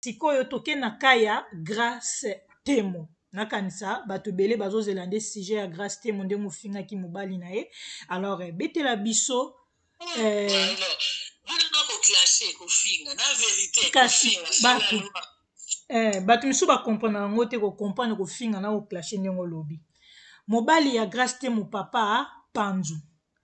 Sikoyo toke na cas ya grace temo nakanisa batu ebele bazozela nde sujet ya grace temo ndenge ofingaki mobali na ye alors eh, betela biso eh, kasi batu eh, batu misusu bakomprana yango te kokomprane kofinga na koclashe ndenge olobi mobali ya grace temo papa panzu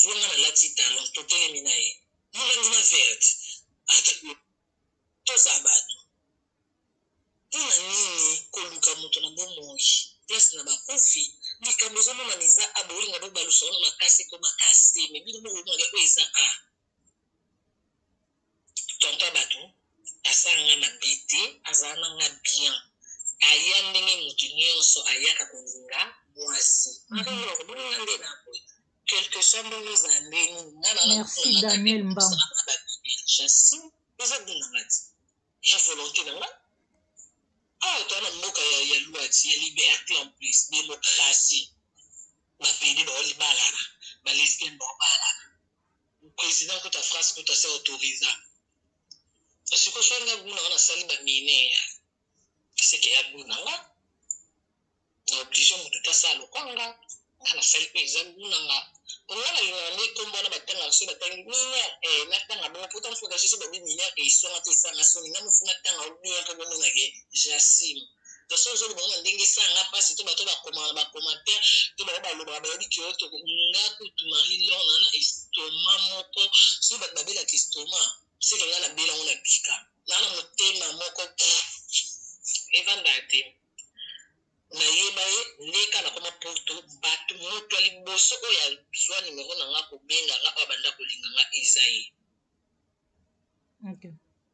Zua nga na lati talon totelemi na ye mulangi na verte ata tozala batu pona nini koluka moto na bomoi place na bakufi likambo ezomonana eza a bolinga bobalusa wana makasi po makasi me bino moko bomonaka oyo eza a tonton ya batu asala nga mabe te azala na nga bien aya ndenge moto nyonso ayaka kolinga mwasi alors bongo nga nde na boye quelque soit ndenge ezala nde nini nga na Merci, na- na- Daniel na- Mbang. na- na- na- jasi eza bina ngati ya volonté na nga awa toa na mboka ya ya luati ya liberté en plus démocratie bapede bao libalana balesbienne baobalana president kuta france kuta se autorisa siko soki nga guna nga nasali bamine ya seke ya guna nga na oblige moto tasala lokola nga nga nasali mpe eza guna nga nga nalingaka nde nkombo wana batangaka soki batangi minere eh, natanga bongo pota mfokasi soki babi minere esonga te esanga soni nga mofu natanga obien mpe bomonake jasime Parce que ozoloba na ndenge esala nga mpasi to bato bakomaka na bacommentaire to bango balobaka bayebi ke yo toko nga kutu marie lion na na estoma moko soki bato babelaka estoma seke nga nabela yango na bika na na motema moko evandaka te nayeba ye ndeka nakoma poto bato moto ya liboso oyo azwa nimero na nga kobenga nga oyo abanda kolinga nga eza ye okay.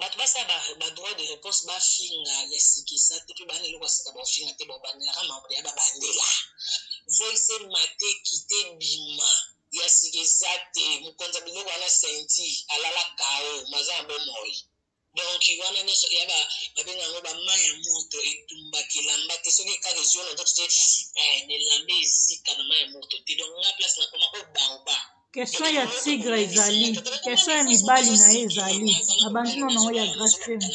bato basala ba droit de réponse bafinga ya sika eza te mpe bana eloko ya sika baofinga te baobandelaka mambo ya babandela voice mate kite bima ya sika eza te mokonzi ya biloko wana senti alala kao maza ya bomoi donc wana nyonso ya babenga yango bama ya moto etumbaka elamba te soki ekaka ezwi na nzoto te eh, elamba ezika na ma ya moto te donc nga place nakoma ko baoba Question ya tigre ezali question ya mibali na ye ezali abandi no nango ya grace temo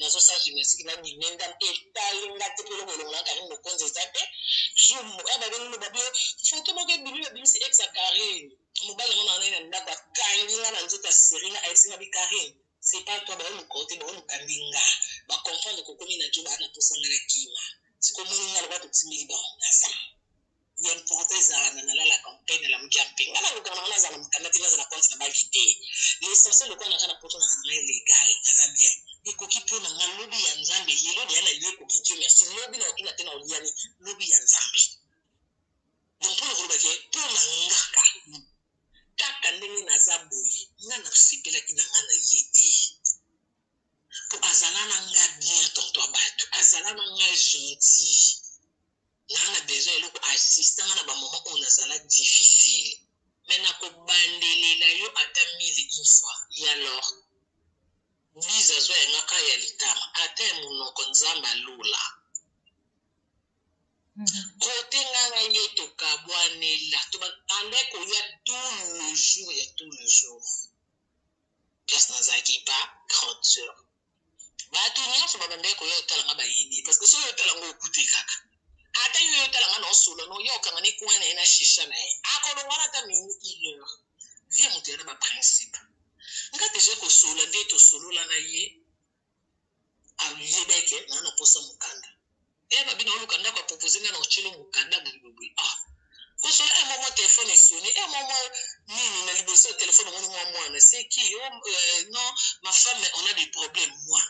nazosala gymnastique na minenda mpe etali nga te mpe eloko elongola kani mokonzi eza te jour moko ya babeli loba bio foto moko ebimi babimisi ex ya carine mobali yango nangai na ndako akangi nga na nzoto ya serina ayebisi nga bi carine c'est pas toi baye mokote baye mokambi nga bacomprendre kokomi na joba na posanga na kima sikomonina loba totimeli bango naza ya important ezala na nalalaka mpe nalamuki mpe nga naluka na nazala na mokanda te nazala compte na banki te l'essentiel lokola naza na poto na nanga legal naza bien ekoki mpo na nga lobi ya nzambe lelo deya na lie ekoki dieu merci lobi na otuna te na oliani lobi ya nzambe donc mpo nakoloba ke mpo na ngaka kaka ndenge naza boye nga nasepelaki na nga na ye te mpo azala na nga bien tonto ya bato azala na nga gentil naa na besoin eloko assista nga na ba moment oyo nazala difficile me nakobandelela yo ata mille une fois ya lor biza zwa ya nga aya litama ata ya monoko nzambe alola mhm. kote nga nga yo tokabwanela tobanda koya tout le jour ya tout le jour place nazalaki ba grande sœur bato nyonso babandaki koya kotala nga bayebi ye parce que soki otala ngo okute kaka ata yo otala nga na osolo na oya okanga ne coin na ye na shisha na ye akolongana ata mini une heure vie moto ya na baprincipe nga deja kosola nde tosolola na ye ayebeke naa na posa mokanda eh babi na oluka ndako apropose nga na otyelo mokanda boyebobwe ah koso e eh, mwa mwa telefone esoni e eh, mwa mwa nini na liboso ya telefone omoni mwa mwana seki yo oh, euh, non ma femme on a des problèmes moi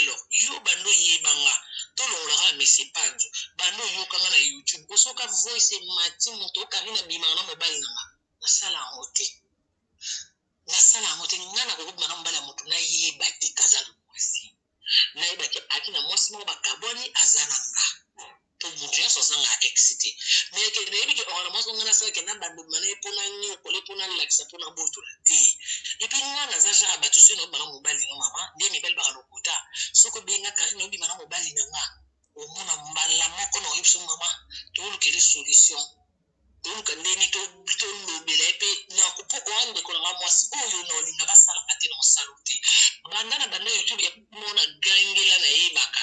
alors yo bando yeba nga tolongolaka na mesi epanzo bando oyoka nga na youtube kosoka voice emati moto okangi na bimaka na mobali na nga nasala yango te nasala yango te nga nakokobima na mobali ya moto nayeba te kaza na mwasi nayebaki aki na mwasi moko bakabwani aza na nga to moto nyonso azanga excité mais ke nayebi ke ora na mwasi onga nasalaki na bandoma na ye mpo na nyokole mpo nalakisa mpo nabotola te epi nga naza genre bato soki naobi bana mobali no mama nde mibali baka lokuta soki obenga kari naobi bana mobali na nga omona mbala moko na oyebi so mama tolukele solution Toluka ndenge tolobela ye mpe na kupo oa ndeko na nga mwasi oyo na olinga basala nga te na osalo te banda na banda youtube ya mona gangela na yebaka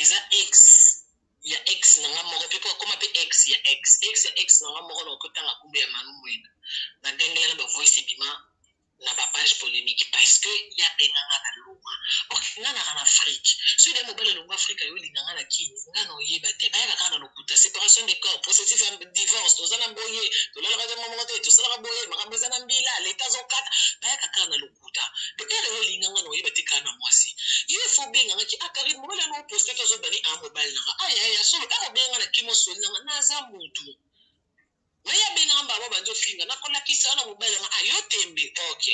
eza ex ya ex na nga moko mpe mpo akoma mpe ex ya ex ex ya ex na nga moko na okotanga kumbe ya manu mwena na gangela na bavoice ebima na ba page polemique parce que ye abenga nga na loma ok nga naka na afrique soki de mobali alongo afrique ayo olinga nga na kini nga na oyeba te bayaka kaka na lokuta séparation de corps processus ya divorce toza na boye tolalaka te moko te tosalaka boye makambo eza na mbila leta azokata bayaka kaka na lokuta de ere yo olinga nga na oyeba te kaka na mwasi yo efo obenga nga ki a ah, karine mobali yango oposte te ozobani a ah, mobali nanga ayaya ah, solo ere obenga nga na kimo soli nanga naza mutu Naye abengaka mbala moko bandi ofinga nakolakisa yo na mobali yanga ah yo tembe ok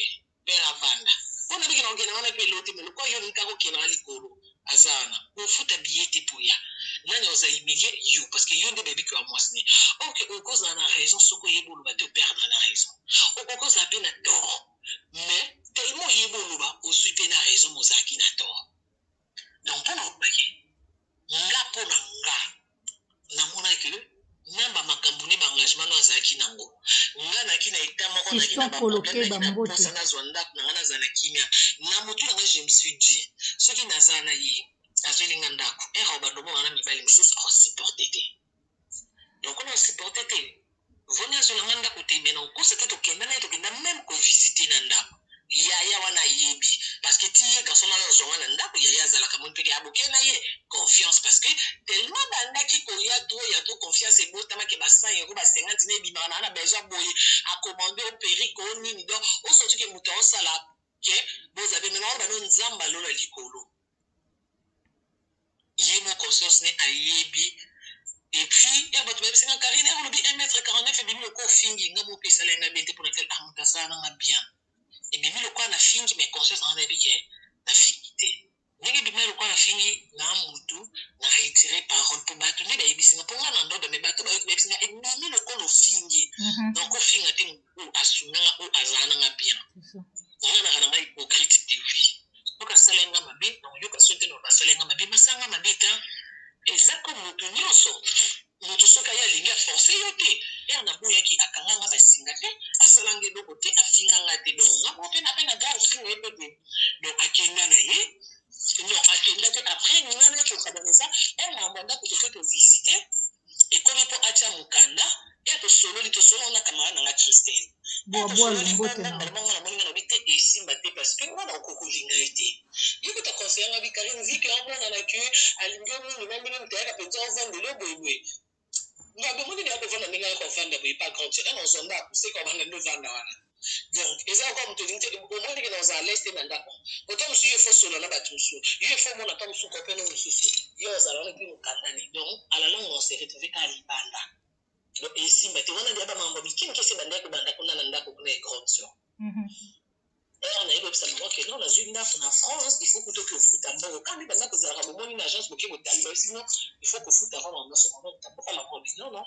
père avanda po nabi kena kokenda wana pe lote me lokola yo olingi kaka kokenda nga likolo aza wana kofuta biye te po ya nani oza humilie yo parce que yo nde bayebi ke wa mwasi ne ok okozala na raison soki oyebi oloba te operdre na raison okoki ozala pe na toro me tellement oyebi oloba ozwi pe na raison mozalaki na toro donc mpo na obaki nga mpo na nga namonaki que na ba makambo ne ba engagement no azalaki na ngo nga naki na etat moko naki na ba problème na posa nazwa ndako na nga nazala na kimia na motu na nga je me suis dit soki nazala na ye azweli nga ndako era obanda omona na mibali mosusu aosupporte te donc ona osupporte te Vraiment azwela nga ndako te mais na kokosa te tokenda naye tokenda meme ko visiter na ndako yaya wana ayebi parce que ti ye garçon wana azwa nga na ndako yaya azalaka moni mpe ya boke na ye confiance parce que tellement bandaki koya trop ya trop confiance ebotama ke ba 100 euro ba 50 na ebimaka na na besoin boye akomande o perike o nini donc osoti ke moto aosala ke bozade mena wana bano nzambe alola likolo ye moko conscience ne ayebi et puis ya bato bayebisi nga karine yango olobi 1 mètre 49 ebimi lokola ofingi nga mope esala nga bete mpo na tel ah moto asala nanga bien ebimi lokola na fingi mais conscience nanga nayebi ke na fingi te ndenge ebima lokola na fingi na motu na retire parole mpo bato nde bayebisi nga mpo nga na ndodo me bato bayoki bayebisi nga ebimi lokola ofingi donc ofinga te moto oyo asunga nga oyo azala na nga bien nayanaka na nga hypocrite te wi soki asala nga mabe nakoyoka soki te na basala nga mabe masala nga mabe ta eza mpo moto nyonso moto soki aye alingi aforce yo te ere naboyaki akanga nga basinga te asala nga eloko te afinga nga te donc nga moko mpe nape na ga ofinga ye mpe te donc akenda na ye non akenda te après nga naye kokabana eza ere na yamba ndako toke tovisite ekomi po atia mukanda et tosololi tosololi na camarade na nga Christelle Bua bua tosololi lombote fanda na mbala moko nga namoni nga nalobi te esimba te parce que nga nakoki kolinga ye te yo kutu aconseilla nga bi Carine vu que omonana que alingi yo mingi na ndenge muteyaka penza ovandeli yo boye boye nga bi omoni nayaka ovanda ndenge nayaka ovanda boye epa grande soeur eh nazua ndaku seka obanda nde ovanda wana donc eza lokola moto elingi te omonike na ozala leste na ndako ota mosusu yo efo solo na bato mosusu yo efo omona ata mosusu kopeno mosusu yo ozala wana epi mokandani donc ala longue on se retrouve kaka libanda donc esimba te wana deya bamambo mike mike se bandaki kobanda kuna na ndako kuna egrotio mhm. heure naye koyebisa bango ke non nazwi ndako na france il faut kutoki ofuta mbongo kambi baza kozalaka bomoni na agence boke botalibasino il faut kofuta yango na nyonso mama motamboka na bobi non non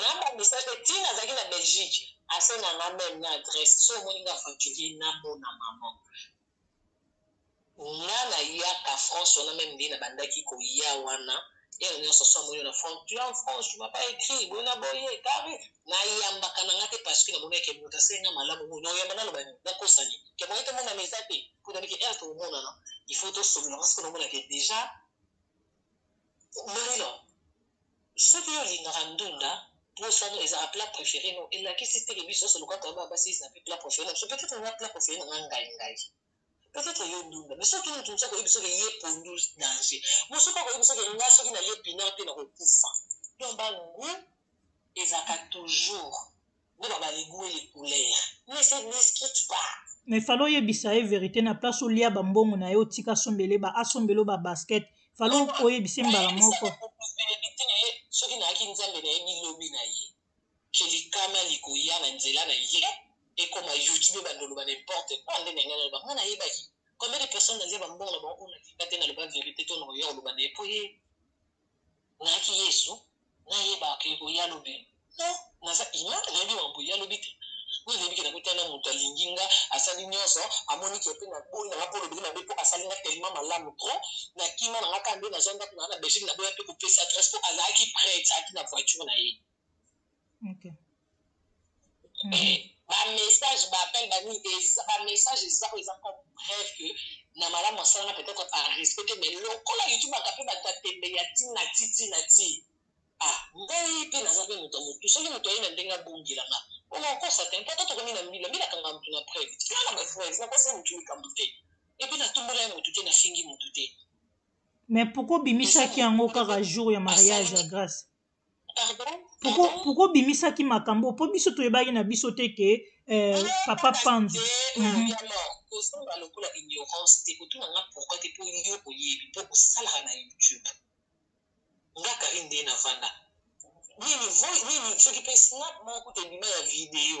nabangisa mpe ntina azalaki na belgique asenda nga meme na adresse so omoni nga aventurier namona mama nga nayaka france wana meme nde nabandaki koya wana heure nyonso so amoni na frontian france tu m'as pas écrit boye na boye kari nayambaka na nga te parce que namoni yake moto asenge nga malamu boye naoyamba naloba nini nakosa nini ke moye tomonana eza te mpo nabiki heure tokomonana il faut tosolola parce que namonake déjà Marino soki yo olingaka ndunda posa no ezaka plat prefere no elakisi te ke biso nionso lokola toza bana basi eza pe plat prefere na biso peut etre nga plat prefere na nga ngai ngai peut etre yo ndunda mais soki mutu mosusu akoyebi soki ye pondu danger mosusu pe akoyebi soki nga soki nalie pinard te nakokufa donc ba gout ezalaka toujours Boka ba legue les couleurs mais se discute pas. Mais fallait oyebisa ye verite na place olia ba mbongo na ye otika asombele ba asombele yo ba basket fallait oyebisa ye mbala moko. Verite na ye soki nayaki nzambe nayebi lobi na ye ke likama likoya na nzela na ye ekoma youtube ebanda oloba n'importe quoi nde na ngai naloba nga nayebaki combien de personnes nalia ba mbongo na bango oyo nalinga te naloba verite to na oya oloba na ye po ye Nayaki yesu nayeba que oye alobi non naza iman nayebi mambo ye alobi te non nayebi que nakutani na mutu alingi nga asali nionso amoni que pe naboyi nanga po olobeli mabe po asali nga tellement malamu trop nakima nanga kaka nde nazua ndaku nanga na belgique naboya pe kopesa adresse po azalaki pret azalaki na voiture naye okay. mm -hmm. ba message ba appel ba nini eza ba message eza oyo eza comme preuve que na malamu asalanga peut-être par respect te mais lokola youtube aka mpe bato ya tembe ya ti na ti ti na ti ah ngai mpe naza mpe moto ya motu soki moto aye na ndenge abongelanga okokosa te mpo ata tokomi na mbila mbila kanga motu na preuve tikala na bapreuve nakosi ya motu likambo te epe natombola ya motu te nafingi motu te mais pourkoi obimisaki yango kaka jour ya mariage ya grace pourquoi obimisaki makambo po biso toyebaki na biso te ke euh, papa panzi mm -hmm. kozonga lokola ignorance te kotuna nga pourquoi te po yo oyebi po osalaka na youtube nga kari nde navanda nini nini soki pe snap moko kutu ebima ya video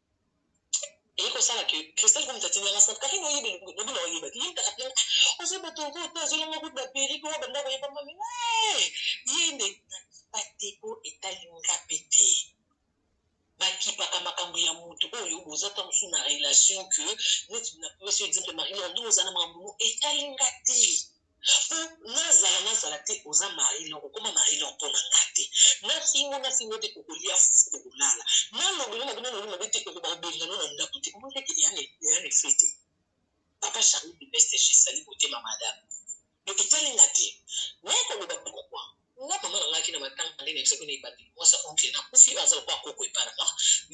eye kosala ke cristal komisa tindi yanga sante karine oyebi lobi na oyeba te yebitaka tena ozo yeba tongo oto azolanga kutu na perike oyo banda koyeba mami ye nde bate po etali nga pe te bakipaka makambo ya motu oyo boza ta mosusu na relation ke neti napesi exemple marie lor ndenge oza na makambo no etali nga te Papa nazala nazala te oza marie l'or okoma marie l'or pona nga te nafingo nafingo yo te okolia fufu okolala nalobela na bino nalobi mabe te okoba kobengana na ndaku te omoni ete eya na effet te papa charlie de beste je sali motema madame donc etali nga te naye koloba pourquoi nga mama na ngaki na matanga nde na biso bino ebandeli mwasi ya oncle na kufi oyo aza lokola koko epai na nga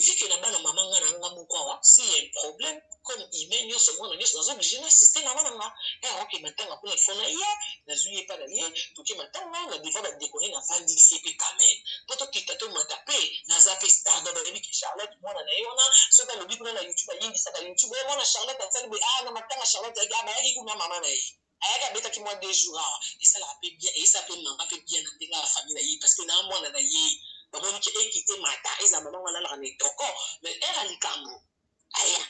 vu que na bana mama nga na nga moko awa si ya un problème comme humain nyonso mwana nyonso nazo oblige na asiste na bana nga aya oke matanga kuna ifo na ye nazwi ye epai na ye toke matanga na deva bandeko ne navandisi ye mpe kamere mpo tokita tomata mpe naza mpe starda bayebi ke charlotte mwana na ye wana soki alobi kuna na youtube ayindisaka youtube oyo mwana charlotte asali boye a na matanga charlotte yaki abayaki kuna mama na ye ayaki abetaki mwa deux jours awa esalaka pe bien eyesaka pe mama pe bien na ndenge ya famille na ye parce que na mwana na ye bamoni ke ekite mata ezala mama ngo alalaka na etoko mais heure ya likambo aya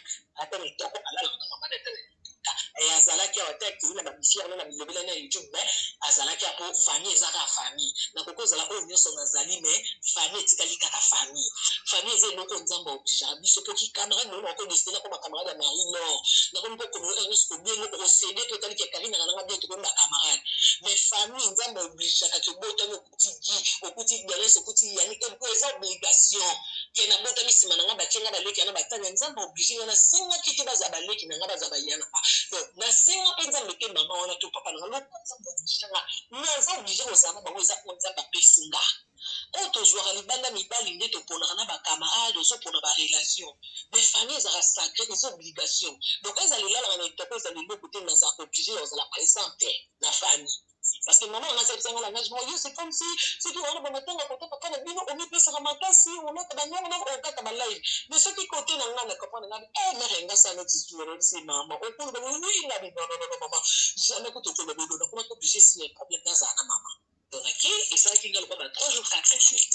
ata na etoko alalaka na mama naye ata na liputa eh, azalaki awa te akei na bamifiere na na bilobela na youtube mais azalaki apo famille eza kaka famille nakoki kozala oyo nyonso nazali mais famille etikali kaka famille famille eza eloko nzambe obligaka biso po kikamera Vraiment nako descendre ko ba camarade ya Marie Laure. Nako mpe ko mona nyo ko bien ko céder to tali ke Karine na nanga bien to ba camarade. Mais famille nzambe oblige ka ke bota no kuti gi, okuti Denise, okuti Yannick et puis eza obligation. Ke na bota mi sima na nga ba tienga ba leki na ba tania nzambe oblige nga na senga ki te ba za ba leki na nga ba za ba yana pa. Donc na senga mpe nzambe ke maman wana to papa na nga lokuta nzambe oblige nga. Mais eza oblige ko za na bango eza po nzambe apesi nga. oyo tozuaka libanda mibali nde toponaka na ba camarade ozopona ba relation mais famille ezalaka sacre eza obligation donc ezala elalaka na etape ezala eloko te nazalaka oblige ya kozala present te na famille parce que maman nanga asalisaka nga langage moko yo c'est comme si soki oza na ba matanga kote ya papa na bino omipesaka makasi olata ba niama donc okata ba live mais soki kote na nga na comprendre nga te eh mère nga sa neti zuwa na bisi maman okoloba oui nga bi non non non maman jamais kutu okoloba boye donc nakoma oblige s'il ya un problème nazala na maman Donaki esalaki nga lokola ba 3 jours 4 jours.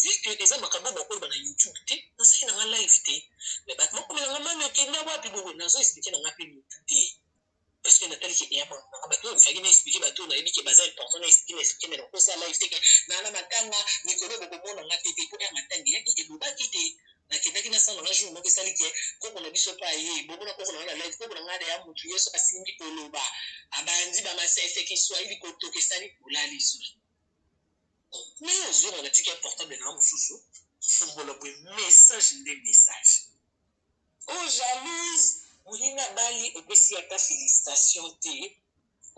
Vu que eza makambo oyo bakoloba na YouTube te, nasali na nga live te. Mais bato bakomela nga mami okenda wapi boye nazo expliquer na nga mpe mutu te. Parce que natali ke eya makambo na nga bato oyo ezali na expliquer bato oyo nayebi ke baza important na expliquer na expliquer mais na kosa live te ke na na matanga mikolo bokomona nga te te mpo heure matanga eyaki elobaki te. nakendaki na sala na jour moko esali ke koko na biso mpe aye bongo na koko na wana live koko na ngai aya motu yesu asimbi koloba abandi bamasese kiswahili kotoka esali kola lisusu me ozonga na tiki ya portable na mosusu fungola boye message nde message o oh, jalouse moninga bali opesi ata félicitation te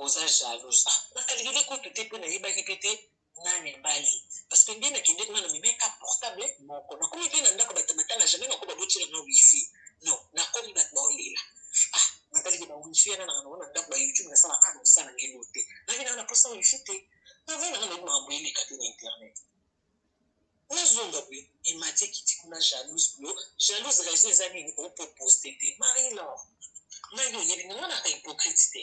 oza jalouse ah, nakalikeli kutu te mpe nayebaki mpe te na mibali parce que nde na kende kuna na meme ka portable moko na komi pe na ndako bato matanga jamais na ko ba botela na wifi non na komi bato ba olela ah na tali ke ba wifi yana na na ndako ba youtube na sala ana osala nge lote na vina na posa wifi te na vina na ndako mambo yele kati na internet na zonga pe imati kiti kuna jalouse bio jalouse raison eza nini o po poste te marie lor na yo yebi na na ka hypocrite te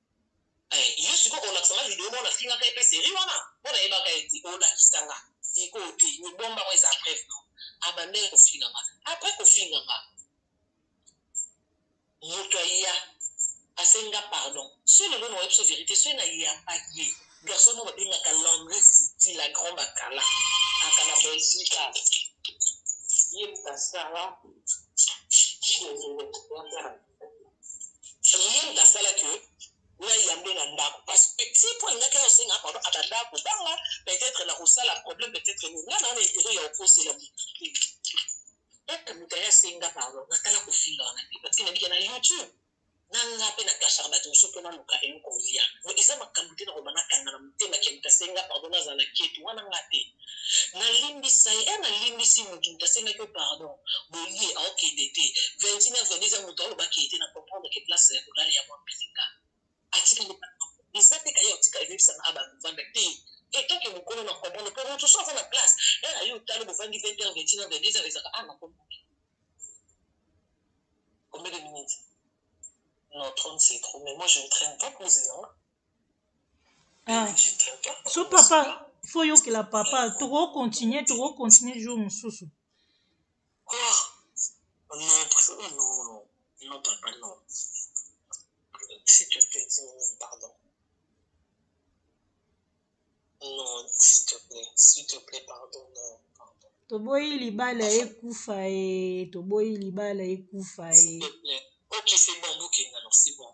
Eh yo sikoyo olakisa nga video moko nafingaka ye mpe serie wana mpo nayebaka ye te olakisa nga sikoyo te libomba yango eza après vino abandaki kofinga nga après kofinga nga moto aya asengi nga pardon soki lelo nayebi biso verité soki nayamba ye garçon moko babengaka landri city la grand bakala aka na belgique ye mokasara rien nasala que nayambe na ndako parce que ti mpo alingaki ayo senga pardon abanda kobanga peut-être na kosala problème peut-être nini nga naa na intérêt ya okosela moto aya senga pardon natala kofingaka na te parce que nabika na youtube nanga mpe na kashaka bato mosusu mpo naluka eloko olia eza makambo te na kobanda kanga na te na ken kasi nga pardon na zala ketu wana nga te na limbisa ye eh na limbisi mutu mutu asengaki yo pardon bolie ao kende te 21 heures 22 heures mutu aloba ke te na comprendre ke place ya kolala ya mwa mpilinga atikali eza te kaye otika ebebisa na aba kovanda te etant ke mokolo na comprendre po mutu so aza na place eh ayo otali bovandi 20 heures 21 heures 22 heures ezaka ah na comprendre combien de minutes non 30 c'est trop mais moi je ne traîne pas pour zela Ah. so papa fo yokela papa toko continue toko continue jour mosusu toboyi libala ekufa e toboyi libala ekufa e okay, bon, okay, alors, bon.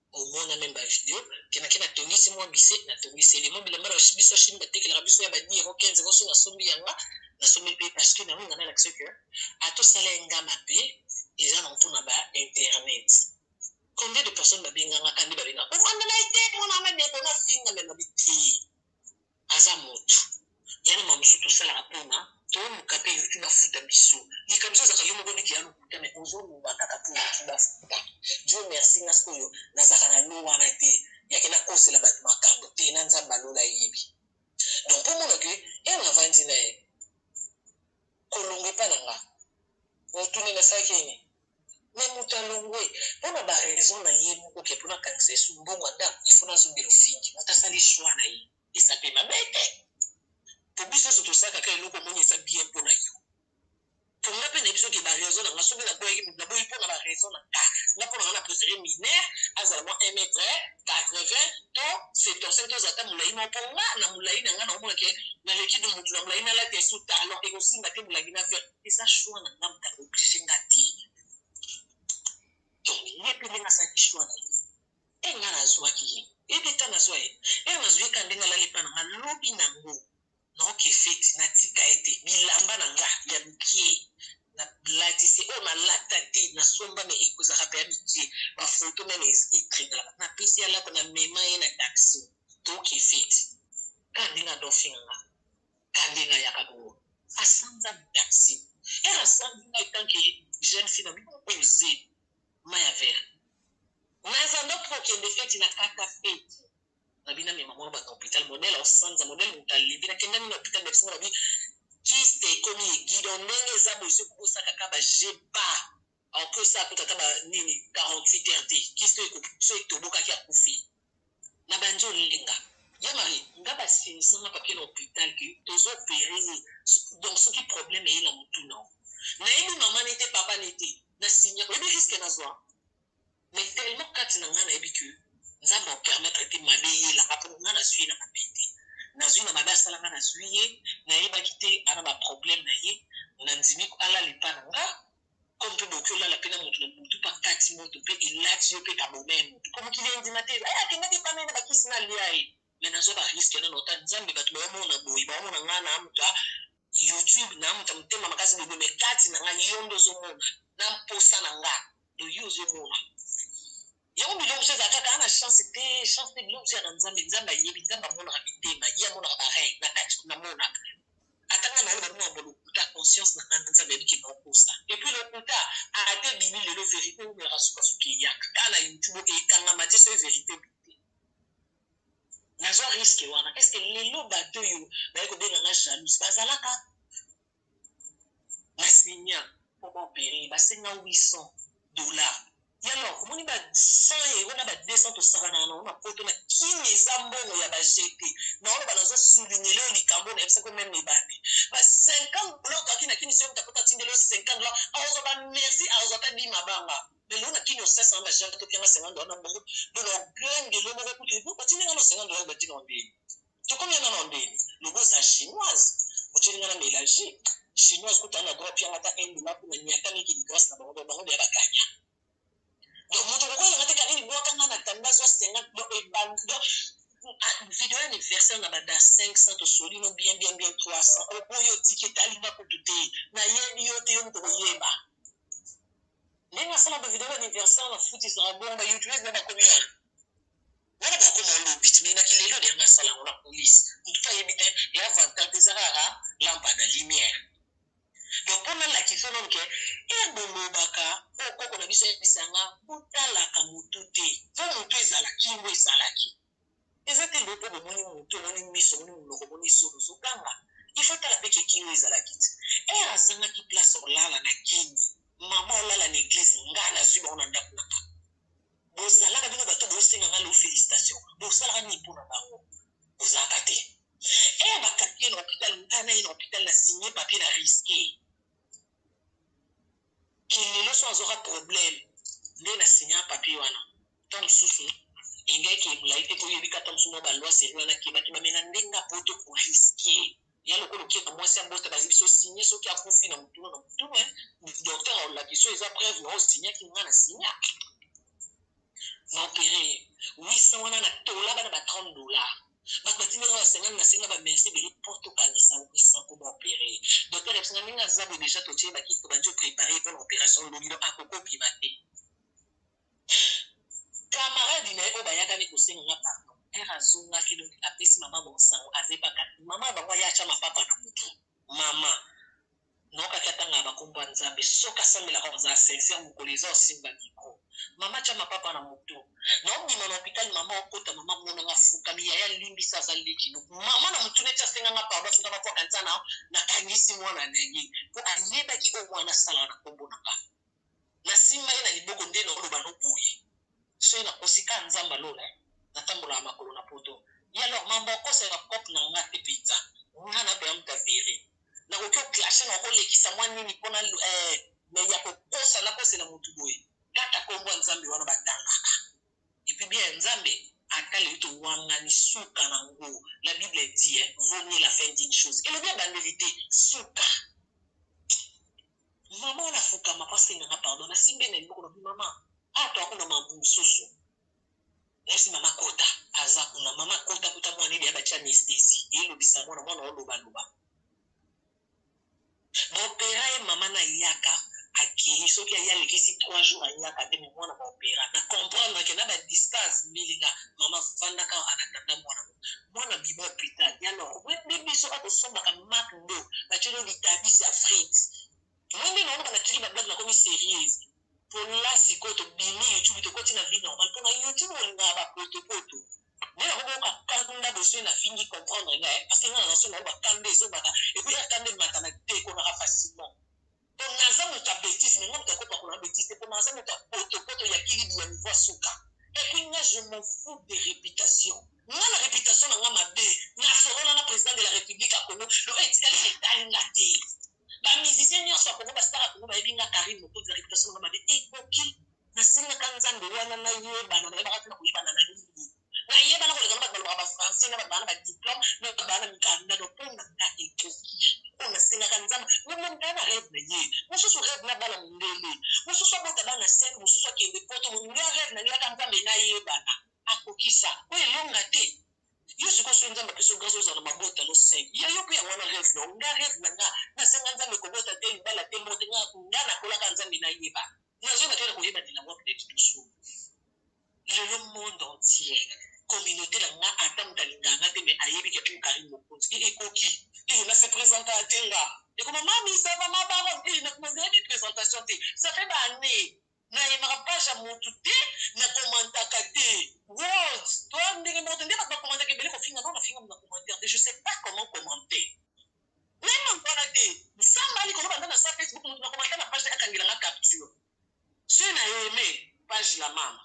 Omona meme ba video ke nake na tongisi mua bise na tongiseli mua bilamba na biso ya chine batekelaka biso ya ba 10 euro 15 euro so na sombi ya nga na sombi pe parce que na yango nga na lakisa que ato sala ye nga mabe eza na mpona ba internet combien de personnes babenganga kandi babengaka ovanda na ete mona na ndeko na finga mema bitee aza mutu ya na mamusu tosalaka pona toluka pe youtube bafuta biso likambo oyo ezaka yo moko nde ke ya lokuta me ozo loba kaka po youtube bafuta dieu merci nga sikoyo nazalaka na lo wana te yake na kosela batu makambo te na nzambe alola ayebi donc po mona ke ya navandi na ye kolongo epa na nga otuni nasalaki ye nini Mais mutu alongwe pona ba raison na ye moko que pona akangisa lisusu mbongo ya ndaku il faut nazongela ofingi mutu asali choix na ye eza pe mabe te po biso nioso tosala kaka eloko omoni eza bien pona yo po nga pe nayebi biso ke ba raison na nga soki na boyaki mutu naboyi pona ba raison na nga nga pona nga na prefere mineur azala mua 1 mètre 80 to se torse to zala ata mulayi moko po nga na mulayi na nga na omona ke naleki mutu na mulayi nalata lisusu talon ekosimba te mulangi na verre Eza choix na nga mutu oblige nga te. Donc ye pe ndenge asalaki choix na ye. E nga nazwaki ye. Ye pe ka nazwa ye. E nazwi ye ka ndenge alali epa na nga lobi na ngo naoke feti natika ye te bilamba na nga ya mikie na latisi oyo na lata te na somba me ekozaka pe ya mikie ba photo meme etringalaka na pesi alata na mema ye na taxi toke feti ka ndenge adofinga nga Kalenga yaka bongo. Asanza merci. Ela asanzi nga etant que jeune fille na bino oze. Maya vert. Nazando kokende feti na kata feti. Na bina mema mwa bato hôpital modèle osanza modèle moto alembi na kenda mino hôpital na biso na bi kiste ekomi egido ndenge eza bozo kosaka ka ba jeba. En plus ça akuta ata ba nini 48 heures te kisi to ekoki so etobokaki akufi na bandi olinga ye marie. Nga ba signisa nga papier na hopital que tozo opere ye donc soki problème eye na mutu nao nayebi maman ne te papa ne te na signa oyebi risque nazua mais tellement kati na nga nayebi que nzambe a permettre te mabe eyela nga po nga nazui ye na mabe te nazui na mabe asala nga nazui ye nayebaki te ana ba problème naye nandimi alala epa na nga comme mpe boki olala mpe na moto na butu mpe akati moto mpe elati yo mpe kaboma ya moto mpo mokili ya endima te aya akendaki epa naye na bakisi na alia ye me nazwa bariske nano ata nzambe bato baomona boye baomona ngai na moto youtube na moto motema makasi boye me kati na ngai yo nde ozomona na mposa na ngai no yo ozomona yango biloko mosusu ezala kaka na chance te chance te biloko mosusu ya na nzambe nzambe ayebi nzambe amonaka mitema ye amonaka barein na kati namonaka ata nga nayo bango yango lokuta conscience na nga nzambe ayebi kenda okosa epuis lokuta ata ebimi lelo verité omelaka sukasuki eyaka kaka na youtube ekangama te soki verité bite nazwa riske wana estce lelo bato oyo baye kobenga nga jalouse bazalaka ba signa po ba opere ba senga 800 dollars et alors omoni ba 100 euro na ba 200 tosakanaka na ngo na poto na kin eza mbongo ya ba jeux te nazo loba nazo souligne leo likambo oyo na yebisaki yo meme ebandi ba 50 dollars tozalaki na kin soki mutu akota atindeli yo 50 dollars akozwa ba merci akozwa ata 10 mabanga mais lelo na kin osesa nga ba jeux te opianga 50 dollars na mbongo de l'orgueil ndelo moko kutu otindi nga na 50 dollars ba tina ondele Tokomi wana na mbeli. Loba oza chinoise. Otieli nga na melagie. Chinoise kutu ana droit pianga ata un dollar kuna niata miki di grace na bango po bango deya ba gagna. Donc moto akokoya na nga te Carine bwaka nga na tanda zwa 50 donc ebandi donc video ya anniversaire na banda 500 tosoli no bien bien bien 300 oboyi otiki etali nga kutu te nayebi yo te yo moto koyeba ndenge asala ba video ya anniversaire na futi zara bongo ba youtubers na bakomi wana wana bakoma olobi ti mais na kilelo nde yango asala yango na police kutu mpe ayebi te ya avantage ezaka kaka lampa na lumière donc mpo nalakisa nanu ke ere eh, bolobaka o oh, koko na biso yebisanga botalaka motu te mpo motu ezala kingo ezalaki eza te loko bomoni motu omoni miso omoni monoko omoni zolo ozoganga ifo tala mpe ke kingo ezalaki te ere eh, azangaki place olala na kini mama olala na eglise ngai nazwi bango na ndako na kaka Bozalaka bino bato bozo senga nga lelo felicitation bosalaka nini pona bango bozalaka te heure bakati ye na hopital nga na ye na hopital na signe papier na risque ke lelo so azwaka problème nde na signe papier wana ntango mosusu engaki emolai te mpo oyebi kata mosusu mwa balwa seri wana kebakeba me na ndenge nga poto koriske ya lokola okie na mwasi ya mbota bayebi biso signe soki akufi na motuna na motuna docteur aolakisa eza preuve na osignaki nga na signa maopere 800 wana na tola bana ba 30 dollar bato batindaka basengani nasenga bamercie ebele mpo tokangisa 800 ko maopere docteur yebisanga ndenge aza bo deja totie bakisi tobandi oprepare mpo na operation lobilo akokobima te camarade naye oyo bayaka nde kosenga nga pardon heure azongaki donc apesi maman bango sango azepaka maman na bango aya atia mapapa na mutu maman naokaki atangaka ba kombo ya nzambe soki asambelaka oza sincère mukolo eza osimba micro maman atia mapapa na mutu naobima na hopital maman okota maman mona nga afukami yaya limbisa aza leki donc maman na mutu neti asenga nga pardon asenga nga po akanisa na nakangisi mwana naye po ayebaki oyo mwana asala na kombo na nga Na simba ye na liboko nde nao loba no boye soyi na kosi ka nzambe ya lola eh na tambolaka makolo na poto ye alors mambo ya kosa eza cope na nga te penza nga na pema muta verre na koki ko clashe na ko lekisa mwa nini po na eh mais ya ko kosa na kosela mutu boye kaka kombo ya nzambe wana ba tangaka et puis bien ya nzambe ata lelo to wangani suka na ngo la bible dit eh vaut mieux la fin d'une chose elobi abandeli te suka Maman na fukama pa senga nga pardon na simbe na liboko lobi maman ah to akuna mambu mususu nasi mama kota aza kuna mama kota kuta mwana ede ya batya anestesi elobisa mwana mwana olobaloba baopera ye mama na yaka akei soki aye alekisi trois jours ayaka te me mwana baopera na comprendre ke na badistance mbilinga mama vandaka anatanda mwana mwana bima hopital ya noko mpe biso bakosombaka macdo bacolo litabisi ya frite moi nde naona banatiki bablage nakomi serieuse mpo la sikoyo tobimi youtube tokoti na vie normale mpo na youtube olingaka bapotopoto nde nakokoyoka kanda bosoi nafingi comprendre ngai parce que ngai na naso nao bakanda ezobaka epui ya kanda ematana te ekonaka facilement po naza mutu ya betise mais nga mutu ako pakola nga betise te po naza mutu ya poto poto ya kilibi ya niveau ya suka et puis nga je m'en fous de réputation nga na réputation na nga mabe na solola na président de la république ya congo lelo etikali etali nga te ba musicien nyonso ya congo ba star ya congo bayebi nga karine mokonzi na réputation na nga mabe ekoki Nasengaka Nzambe wana nayebana, nayebaka te nakoyebana na nini. Nayebana koleka na bato balobaka ba-Français, na bato baa na ba-diplome, na bato baa na mikanda. Donc, mpo na nga ekoki. Oyo nasengaka Nzambe, yo moni kaka na reve na ye. Mosusu reve na bana mondele, mosusu abota bana cinq, mosusu akende poto. Nga reve na nga kaka Nzambe nayebana, akokisa. Mpo elonga te. Yo sikoyo soki Nzambe apesi yo grace ozala na mabota no cinq, ya yo mpe yango wana reve na yo. Nga reve na nga, nasenga Nzambe kobota te, libala te, moko te. Nga, nga nakola kaka Nzambe nayebana. nazonga kaka koyeba dilawak de lidusu lelo monde entier communauté na nga ata moto alingaka nga te me ayebi ke oyo karine mokonzi e ekoki e na se presenta te nga ekoma mami sava ma baron e nayebi presentation te ça fait ba année nayemaka page ya motu te na komantaka te world to ndenge moko te nde bato bakomantaka ebele kofinga no nafinga na commentaire te je sais pas comment commenter Meme mpona te zamba aliko loba nga naza Facebook mutu na commenter na page naye akangela nga capture ce na aime page la mama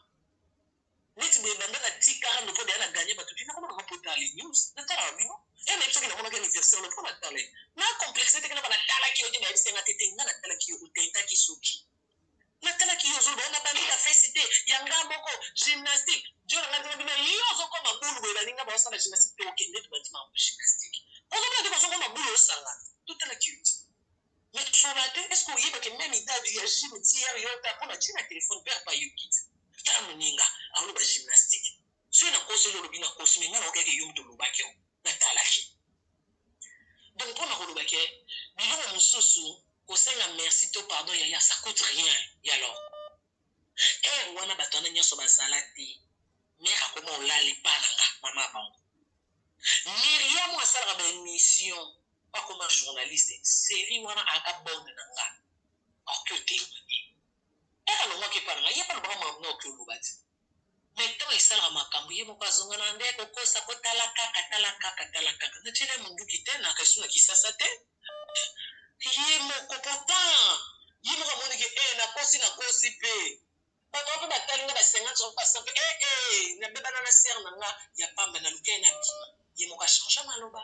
neti boye banda na ti 40 noko deya na gagne batu te nakoma na mapota les news na tala ba bino ya nayebi soki namonaki anniversaire lopo na tala ye na complexe te kena bana talaki yo te bayebisi nga te te nga na talaki yo otentaki soki natalaki yo ozoloba wana bandi na fesi te ya nga moko gymnastique jo na nga ndenge bino yo ozokoma bulu boye baninga baosala gymnastique te okende tobandi makambo gymnastique ozomona te bazokoma bulu osanga totalaki yo te mais toloba te est ce que oyebake meme idade ya gym tier yo ta mpona tie na telefone mpe apayo kiti tala moninga aoloba gymnastique Soki na koseli olobi na kosi mais nga nayoka ke yo moto olobaki yango na talaki donc mpo na koloba ke biloko mosusu kosenga merci to pardon ya ya ça coûte rien ya alors heure eh, wana bato wana nyonso bazala te mère akoma olala epa na nga mama bango miriam asalaka baémission bakoma journaliste série wana aka bone na nga akoki otemoigne heure alongwaki epa na nga ye mpe alobaka makambo na oki oloba te Mais tango esalaka makambu ye moko azonga na nde kokosa ko tala kaka tala kaka tala kaka na tiela ye munduki te na resto na kisasa te ye moko pourtant ye moko amoni ke eh nakosi nakosi pe bato wape batali nga ba 50 soki ba 100 pe eh eh nabebana na sœur na nga ya pamba na luka ye na bima ye moko a change maloba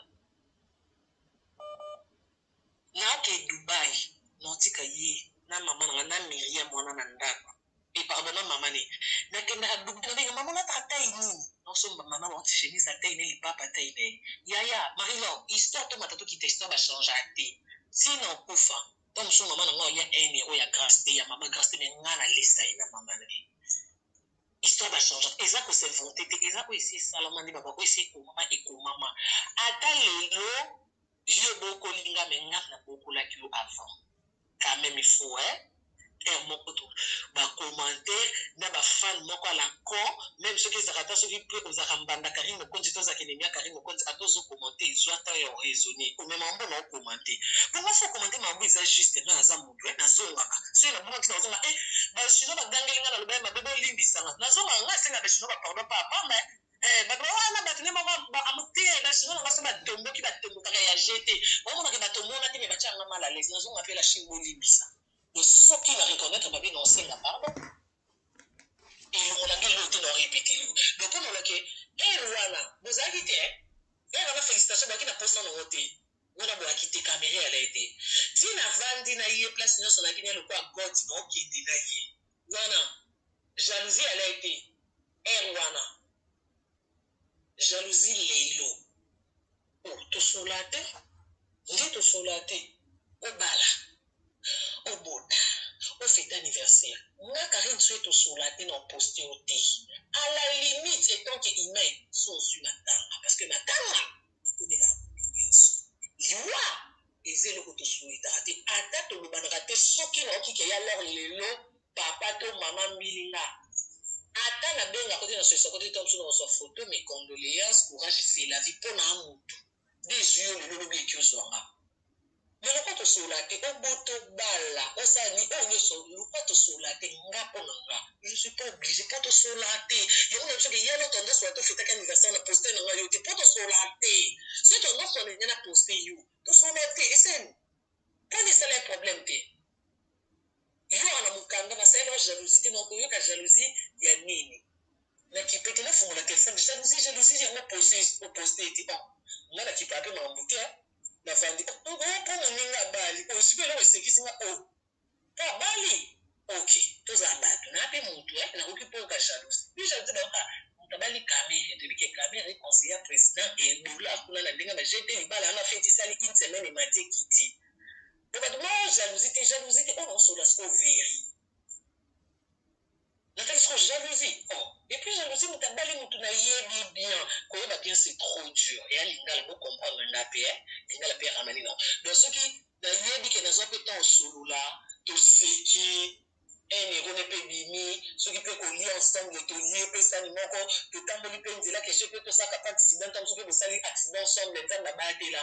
naake Dubai naotika ye na mama na nga na Miriam wana na ndako Et pardon na maman ne na kendaka dugu na benga maman olataka taille nini na osomba maman bango ti chemise ya taille ne lipapa taille ne yaya marie l'or histoire to mata to kita histoire ba changea te ti na okufa tango mosusu maman na nga olia un euro ya grace te ya maman grace te mais nga na lesa ye na maman na ye histoire ba changea eza ko s'inventer te eza oyo esi esalama nde ba ba oyo esi ekomama ekomama ata lelo Vieux bokoli nga mais nga na bokolaki yo avant quand meme il faut hein heure moko to ba commentaire na ba fan moko à la con meme soki ezalaka ata soki pe ozalaka mbanda Carine Mokonzi to ozalaka ennemie ya Carine Mokonzi ata ozo commenter zua temps ya o raisonner omema mbongo o commenter po nga soki o commenter makambo eza juste nga naza mutu hein nazongaka soki na bungaki nazongaka eh ba chinois ba gangeli nga na loba ye mabe bo limbisa nga nazongaka nga asenga ba chinois ba pardon pa pamba hein Eh, bato wana bato nde moko bakamute basinga na basi batomboki batombokaka ya je te bamonaka batombona te me batyanga mal alaise nazonga mpe la chine bolimbisa mais soki na reconnaître babi na osenga pardon elongo na nge lio te na orepete lio donc mpo nalake ere wana bozalaki te ere wana félicitation baki na posa nango te wana boyaki te kamere yala ye te ntina avandi na ye place nyonso nayaki na ye lokola god na okende na ye Wana jalousie ya lait te heure wana jalousie lelo. Oh tosola te nde tosola te obala obota o fete anniversaire nga carine sue tosola te nao poste yo te a la limite etant que humain soo ozui matanga parce que matanga ekomela ya moto nionso liwa eza eloko to souhaitaka te ata tolobanaka te soki naoki ke ya lor lelo papa to mama mbili nga ata na benga kote na soyisa kote to mosusu na kozwa photo mes condoleances courage c'est la vie pona mutu nde ezui yo lelo lobi eki ozwa nga Nalukua tosola te oboto bala osala nini oyo nioso lukua tosola te nga po na nga je suis pas oblige po tosola te yango na biso ke ya loko tendance wana to fetaki anniversaire na poste na nga yo te po tosola te soki tendance wana elingi na poste yo tosola te esali pona esala ye problème te yo awa na mukanda na sali na jalousie te na koyoka jalousie ya nini na kipe te na fungola telephone jalousie jalousie yango poste o poste te bon nga na kipa pe makambo te na vandi oh po moninga abali oh sikoyo eloko esekisi nga oh po abali ok tozala bato na pe moto eh nakoki po ka jalousie puis jalousie ba ah moto abali kamere toyebi ke kamere azali conseillère president et bola kuna na ndenge ba jete libala wana feti esali une semaine emati ekiti po bato ba jalousie te jalousie te oyo na osola sikoyo veri Natali sikoyo jalousie oh et puis jalousie mutu abali mutu nayebi bien koyeba bien c'est trop dur eya lingala bo comprendre nga pe eh lingala pe eramani na donc soki nayebi ke nazwa pe temps osolola toseki haine ekoni pe ebimi soki pe kolia ensemble tolie pe sani moko totamboli pe nzela question pe tosaka pa accident tangu soki bosali accident ensemble nzambe abatela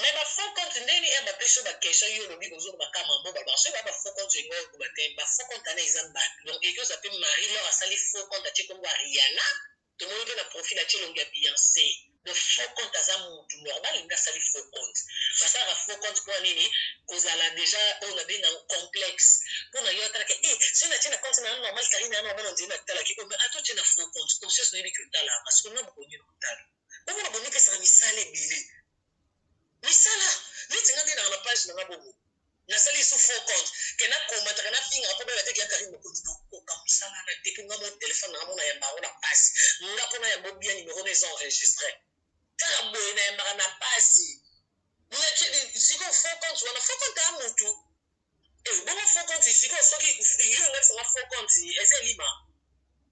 Mais ba faux compte ndeni eh ba peso ba question yo lobi ozo loba ka mambo ba ba so ba ba faux compte ngo ko ba te ba faux compte ana eza ba donc eki oza pe Marie l'or asali faux compte atie kombo ya Rihanna to moni pe na profil atie elongi ya Beyonce donc faux compte aza mutu normal nde asali faux compte ba salaka faux compte po nini ko zala deja oyo na benga complexe po na yo atalaka eh so na tie na compte na normal Carine ana mona nzela na talaki ko mais ato tie na faux compte conscience na yebi ki otala ma siko na boko nini ko tala Bongo na bomi pesa na misala ebele. Misala neti nga nde na na page na nga bongo. Na sali sous faux compte que na combattre que na finga ko bela te que Karim Mokonzi na ko ka misala na depuis nga mo téléphone na mona ya bango na pasi. Nga pona ya bo bien numéro na eza enregistré. Kaka boye na ya mara na pasi. Nga kedi siko faux compte wana faux compte a mutu. Eh, bongo faux compte sikoyo soki yo olakisa nga faux compte eza elima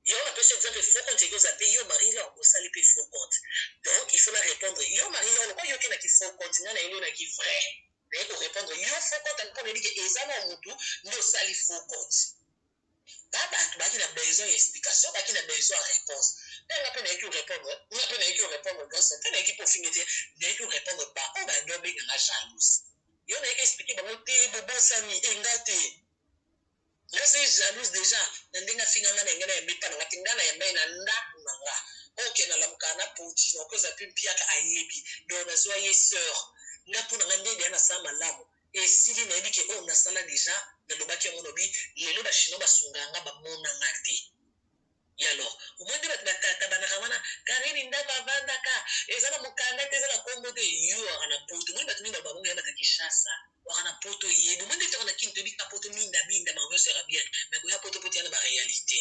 yango napesi exemple faux compte ekoza mpe yo marie lor osali mpe faux compte donc il faut na répondre yo marie lor lokola yoki na ki faux compte nga nayeli yo na ki vrai naye korépondre yo faux compte mpo nayebi ke eza na motu nde osali faux compte ba batu baki na besoin ya explication baki na besoin ya reponse pe nga pe nayeki orepondre nga pe nayeki orepondre nyonso te nayeki po ofingi te nayeki orepondre ba oyo bandi obenga nga jalouse yo nayeki explike bango te bobosani e nga te nga se jalouse deja na ndenge afinga nga na nga na yambe epa na nga te nga na yambe na ndako na nga oke nalamukaka na poti nakoza pe mpiaka ayebi donc nazwa ye sœur nga mpo na nga nde deya nasala malamu esili nayebi ke oyo nasala deja nalobaki yango lobi lelo ba chinois basunga nga bamona nga te ya alors omoi nde bato batatabanaka wana karini ndako avandaka eza na mokanda te eza na kombo te yo waka na poto omoni bato mingi bababongo yabata kishasa waka na poto yebi omoi nde toko na kini toyebi ka poto minda minda makambo nyonso yaka bien me koya poto poto ya na barealité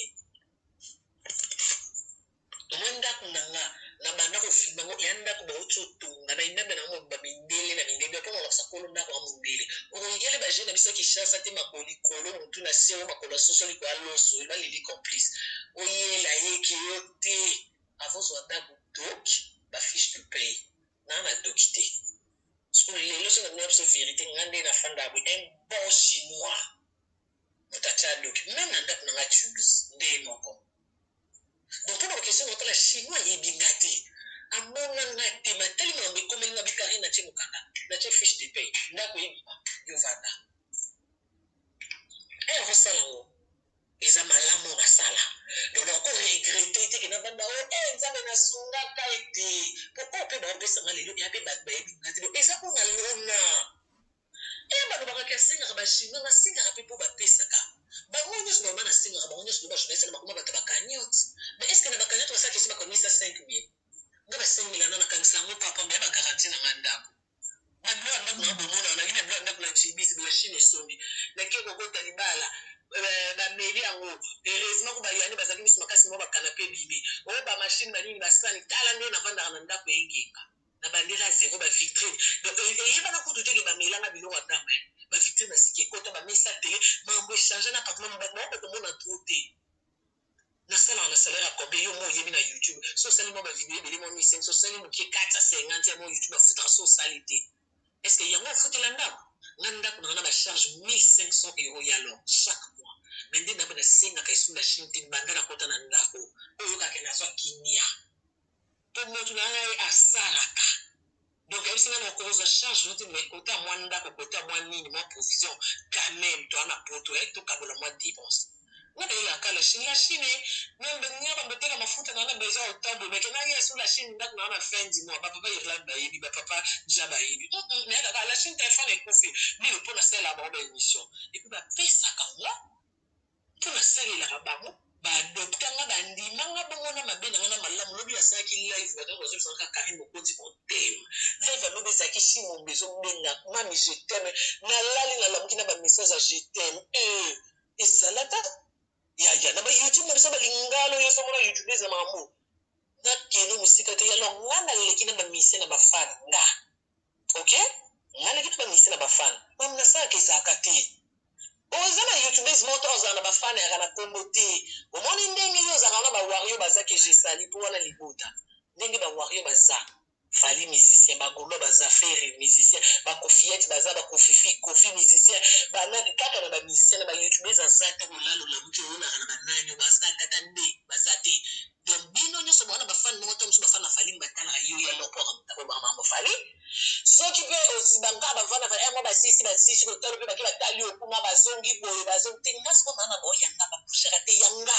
Mwa ndako na nga na banda ko finga ngo eya ndako ba wuti o tonga na immeuble na nga mobimba mindele na mindele bia po na lakisa kolo ndako ya mondele oko yele ba jeux na biso ya Kinshasa te makolo likolo mutu na se o makolo ya soso likolo ya loso eloba Lili complice o yela ayeke yo te avant ozua ndako doki ba fiche de paie na nga na doki te sikoyo lelo soki na binola biso verite nga nde na fanda boye un bon chinois moto atia doki meme na ndako na nga tubis nde ye moko donc mpona bakestion otala chinois ayebi nga te amona nga te matali makambo ekomeli nga bikari na tie mokanda na tie fiche de pay ndako ebima yovanda ere eh, osala ngo eza malamu nasala donc nako regrete te ke nabanda o e nzambe nasungaka ete po oyo mpe baopesa nga lelo eya mpe bato bayebi nga te donc eza mpo na lona Heure balobaka ke asengaka ba chinois nga asengaka pe po ba pesaka bango nionso ba mama nasengaka bango nionso ba journaliste wana bakoma batu ya ba cagnotte mais est ce que na ba cagnotte basala question ba kangisa 5 mille nga basengela nga nakangisa yango pa pamba yaba garantie na nga ndaku na bilo ya ndaku na nga bomona wana naki na bilo ya ndaku na chibis na chine esombi nake kokota libala euh, bameli yango heureusement ko bayani bazalaki misu makasi mwa bakana pe bimi o oh, ba machine banini basani tala nde navandaka na ndaku engenga Na bandela zero ba vitrine donc eyebana kutu te ke ba melanga biloko ya nzambe ba vitrine ya sika ekota ba mesa tele mambo e change na appartement mais batu na yo bako mona trop te na salaka na salaire ya combien yo mo oyebi na youtube so osali mwa ba video ebele mwa 1500 osali mokie 450 ya mo youtube afutaka so osali te est ce que yango ofutela ndako nga ndako na nga na ba charge 1500 euro ya lor chaque mois mais nde naba na sengaka esu na chine te banda na kota na ndako oyo kaka nazwa kimia Pe mutu na ngai asalaka donc ayebisi ngai na kozwa charge no te mais cote ya mua ndako, cote ya mua nini, mua provision quand meme toza na poto eh tokabola mua depense nga na ye la kala chine la chine eh mais nga ba mbotela mafuta naza na besoin ya temps boye mais kenda ye sur la chine ndako naza na fin du mois ba papa irlande bayebi ba papa dja bayebi hum hum nayaka kaka la chine telephone ekufi nini po nasalela bango ba emission epuis ba pesaka nga Mpo nasalelaka bango, ba adopta nga, ba ndima nga bongo na mabe na nga na malamu, lobi nasalaki live bato nionso bazobisa nga kaka Carine Mokonzi motema, live ya lobi ezalaki fille mombe ezobenga mamy je t'aime, nalali nalamuki na ba message ya je t'aime euh ezalaka yaya na ba youtube na biso ba lingala oyo nionso omona youtubese na makambo oyo nakende mosika te alors nga naleki na ba musicien na ba fan nga ok nga naki tuba misi na ba fan mam na saka ezalaka te oza na youtubes moko to azala na ba fan yaka na kombo te omoni ndenge yo ozalaka na ba wario baza ke je sali po wana libota ndenge ba wario baza fali musicien ba golo baza fere musicien ba kofiet baza ba kofifi kofi musicien ba na kaka na ba musicien na ba youtubes aza te molalo la muke olaka na ba nani baza kata nde baza te Donc bino nyoso boza na ba fan moko tango mosusu ba fan na Fally batalaka yo ya loko akobaka bango Fally soki pe osibangi kaka ba fan na Fally eh moi basilisi basilisi ko talo pe bake batali yo kuna bazongi boye bazongi te nga sikoyo naza na ba oyo ya nga ba bougaka te ya nga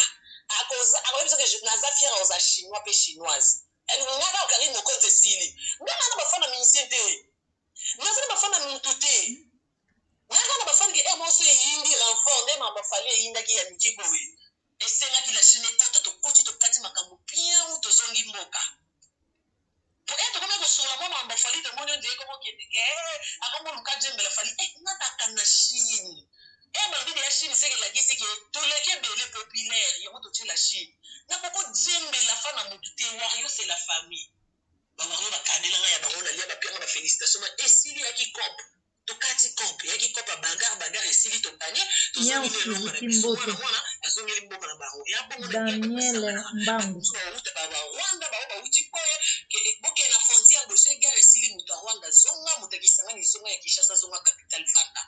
akoza akoyebisa ke je naza fière ya kozala chinois pe chinoise eh nga kaka Carine Mokonzi esili nga naza na ba fan na musicien te naza na ba fan na mutu te nga kaka na ba fan ke eh moi oso eyindi renfort nde makambo ya Fally eyindaki ya mike boye Esengaki la chine ekota tokoti tokati makambo pieu tozongi mboka. Po eh tokomi kosolola mwa makambo Fally de moni ondire ekomo kende ke eh akomo luka djembela Fally eh nga naka na chine eh balobi deya chine seke elakisi ke toleki ebele populaire yango totie la chine na koko djembela fa na mutu te wario c'est la famille. Ba wario ba kanela nga ya bango na lia ba pia nga ba felicitation ma esili yaki coop. tokati cope eyaki cope ya bagar bagar esili tokani tozongi na elongo na biso mwana mwana azongeli mboka na bango ya bongo na biakuta barwanda bango bauti boye bokee na frontière boso guerre esili moto ya rwanda zonga moto ya kisangani zonga ya kinshasa zonga capital vanda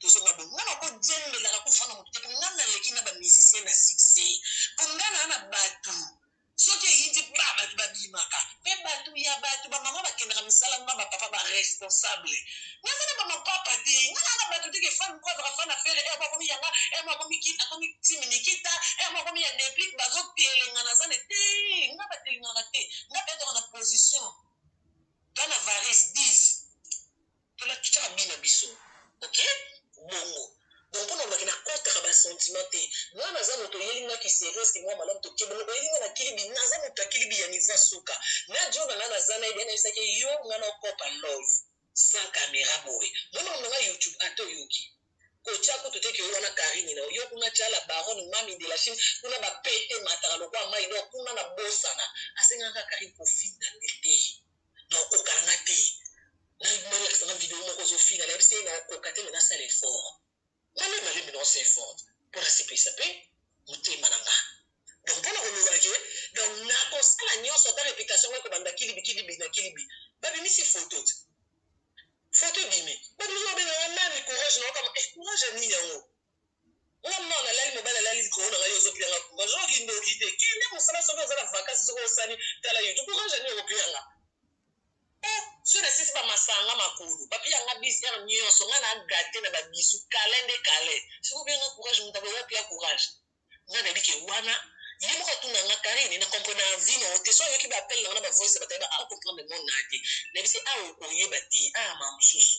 tozonga bongo nga nakojendelaka kofana moto te mpo nga naleki na bamusicien na succès mpo nga naa na bato soki eyindi ba batu babimaka pe batu ya batu ba maman bakendaka misala nuna ba papa ba responsable naza na ba mapapa te nga naa na batu te ke fan moko azaka fan afere emo akomi yanga emo akomi kin akomi timi nikita emo akomi ya deplic bazo telenga naza ne te nga batelenganaka te nga pe ataka na position bana varis 10 Tuna ki tshaka bina biso ok bongo donc pona olobaki na kotaka ba sentiment te nga na za moto oyeli nga ki serieuse ki mua malamu to kebana oyeli nga na kili bi na za moto ya kili bi ya niveau ya suka na djo na nga na za naye deja na yebisa ke yo nga na okopa love sans camera boye moi makambo na nga youtube ata oyoki ko tsha kutu te ke yo wana carine na yo kuna tsha la baronne mamy de la chine kuna ba pete emataka lokola mayi donc kuna na bosana asenga nga carine ko finga nde te. Na okoka na nga te na mani alakisa nga video moko ozo finga na yebisi ye na okoka te mais na sala effort malembe malembe na osa effort po na sepelisa pe motema na nga donc pona ko loba ke donc na ko sala nionso ata reputation nga eko banda kilibi kilibi na kilibi ba bimisi photo te photo ebimi ba bimi ba benga nga nani courage na yo kama eh courage ya nini yango Nga maman na lali mobali alali likolo na nga yo ozo pia nga courage oyo kindoki te kende musala soki oza na vacances soki osali tala youtube courage nini oko pia nga eh soki na sisi ba masanga makolo ba pia nga bis heure nionso nga na gate na ba bisous calin nde calin soki opia nga courage mutu aboyi opia courage nga na yebi ke wana ye moko atuna nga Carine na comprenaka vie na yo te soki ayoki ba appel na nga na ba voice na bato na ye ba a comprendre monde na nga te na yebisi awa okoyeba te ah mawa mususu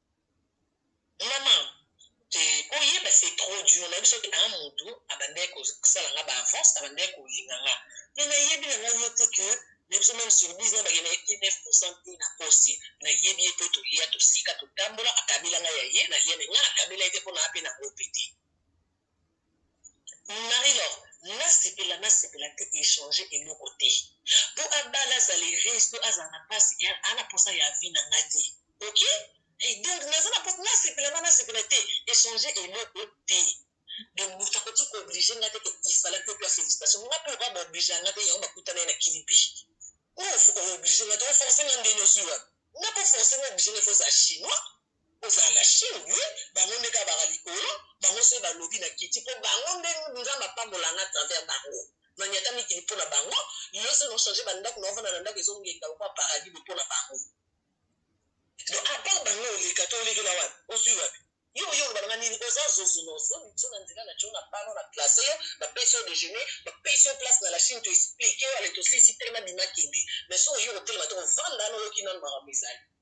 Maman eh, oyeba c'est trop dur nayebi soki a mutu abandaki kosala nga ba avance abandaki kolinga nga mais nayebi na ngai yo te que na biso meme sur 10 na bakende 9 pourcent te nakosi nayebi ye mpe tolia tosika totambola akabela ngai ya ye nalia me ngai nakabela ye te mpo na ape na ngope te Marie l'or nasepela nasepela te echange eloko te po abala azala heureuse to azala na pasi ya ana posa ya vie na nga te ok Eh, donc naza na posa nasepela na nasepela te echange eloko te donc moto akoki kooblige nga te ke ifalaki opia félicitation nga mpe oka baoblige ya nga te yango bakutana ye na kilipe ooblige nga te oforce nga ndenge ozwi wapi nga mpe force nga oblige nga efoza chinois Ozala na chine oui bango nde kaka baka likolo bango se ba lobi na kiti po bango nde nzambe apambola nga travers bango na niata mikili po na bango lelo se no change ba ndaku nao vanda na ndaku ezo ngenda lokola paradis bo po na bango donc a part bango oleka to olekela wapi ozui wapi yo oye oloba na nga nini oza zozo na ozua biso na nzela na tsho na pano na classe yo ba pesi yo dejeuner ba pesi yo place na la chine to explique yo ale to silisi telema bima kende mais soki oye kotelema te kovanda na oyoki nanu makambo ezali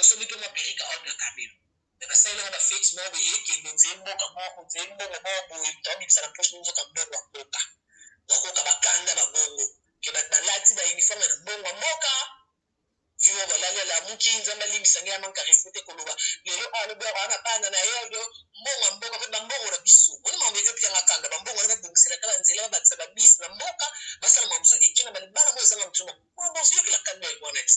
Osombi pe mwa perruque ya ordre ya cabelo mais ba salela nga ba fetes moko boye e kende nzee mboka moko nzee mbongo moko boye mutu a bimisa na poche nzoka mbongo ya mboka bwa koka ba kanda ba bongo ke batu ba lati ba uniforme ya na mbongo ya mboka vie moko ba lali a lamuki nzambe a limbisa ngai a manque ya respect te ko loba lelo a lobi a na bana na ye ordre mbongo ya mboka pe ba mbongo na biso boni makambo ezo pia nga kanda ba mbongo wana ba bongisa la ka ba nzela ba bakisa ba bus na mboka ba sala makambo mosusu eke na ba libala moko ezanga motuna mawa bo yokela kanda yango wana ti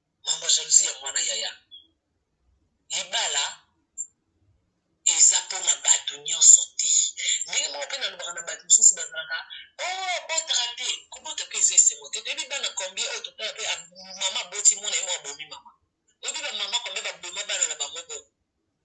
Mamba jalousie ya muana yaya. Libala eza pona batu nionso te. Ndenge moko pe nalobaka na batu mususu bazalaka oh abotaka te. Kobota pe eza esengo te. Toyebi bana combien oyo totala pe maman aboti muana ye moko abomi maman. Oyebi ba maman combien baboma bana na bango bongo.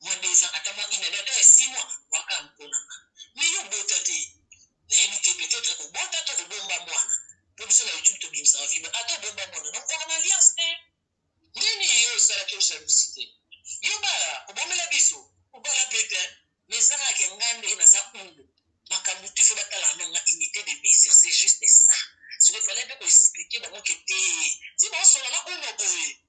Moi deux ans ata moi une annee ata ya six mois bwaka yango na nga mais yo bota te nayebi te peut etre kobota to kobomba mwana po biso na youtube tobimisaka vie mais ata obomba mwana na kozalaka na alliance te nde nini yo osalaki yo jalousie te yo bala obomela biso obala pe te mais ezalaka ke nga nde naza undu makambo tu fo batala na nga unité de mesure c'est juste ça siko efalaki pe ko expliquer bango ke te ti baosola na uno boye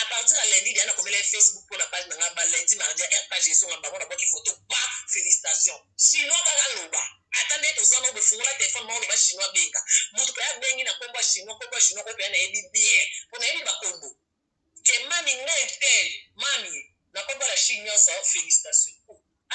A partir ya lundi dejà nakomela ye Facebook pona page na nga ba lundi mardi ya heure page ezonga bango na bwaki photo pa felicitation chinois kaka aloba ata nde toza no bo fungola telephone moko loba chinois benga mutu pe abengi na kombo ya chinois kombo ya chinois oyo pe nayebi bien po nayebi ba kombo que mami ngai tel mami na kombo ya la chine nionso felicitation.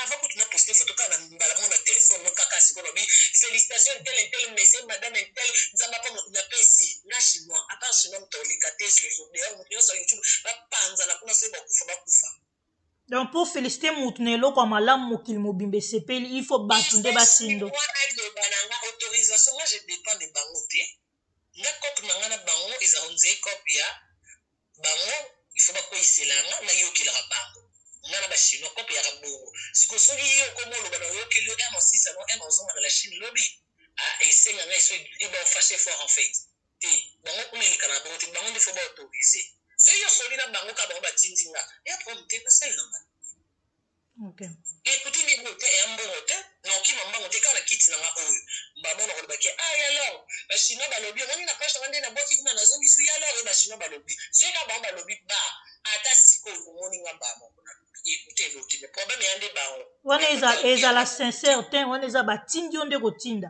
Avant kutu na poste photo kaka na mbala moko na telephone no kaka sikoyo olobi felicitations tel et tel monsieur madame un tel nzambe apambola na pesi nga chinois à part chinois moto akoleka te sur youtube d'ailleurs moto nionso ya youtube ba panzana kuna soki bakufa bakufa Donc pour féliciter mutu na eloko ya malamu mokili mobimba esepeli il faut batu nde basindo. Moi aloba na nga autorisation moi je dépend de bango te nga cop na nga na bango eza onzee cop ya bango il faut bakweyisela nga nayokelaka bango nga na ba chinois kope yaka bongo siko soki yo okomi oloba na oyokeli yo ema osisa no ema ozonga na la chine lobi ah, esenga ngai so eba ofashe fort en fait te bango kuna elekana na bango te bango nde fo baautorise soki yo osoli na bango kaka bango batindi nga ya problème te nasali na ngai Okay. Ekuti libro te ya mbongo te na okima mbango te kaka na kiti na nga oyo babo na koloba ke ah ya lor ba chinois balobi omoni na page na nga nde na bwaki kuna na zongi su ya lor e ba chinois balobi soki kaka bango balobi ba ata sikoyo omoni nga mbaa moko na lobi ekute eloki me problème ya nde bango wana ezala sincère te wana eza batindi yo nde kotinda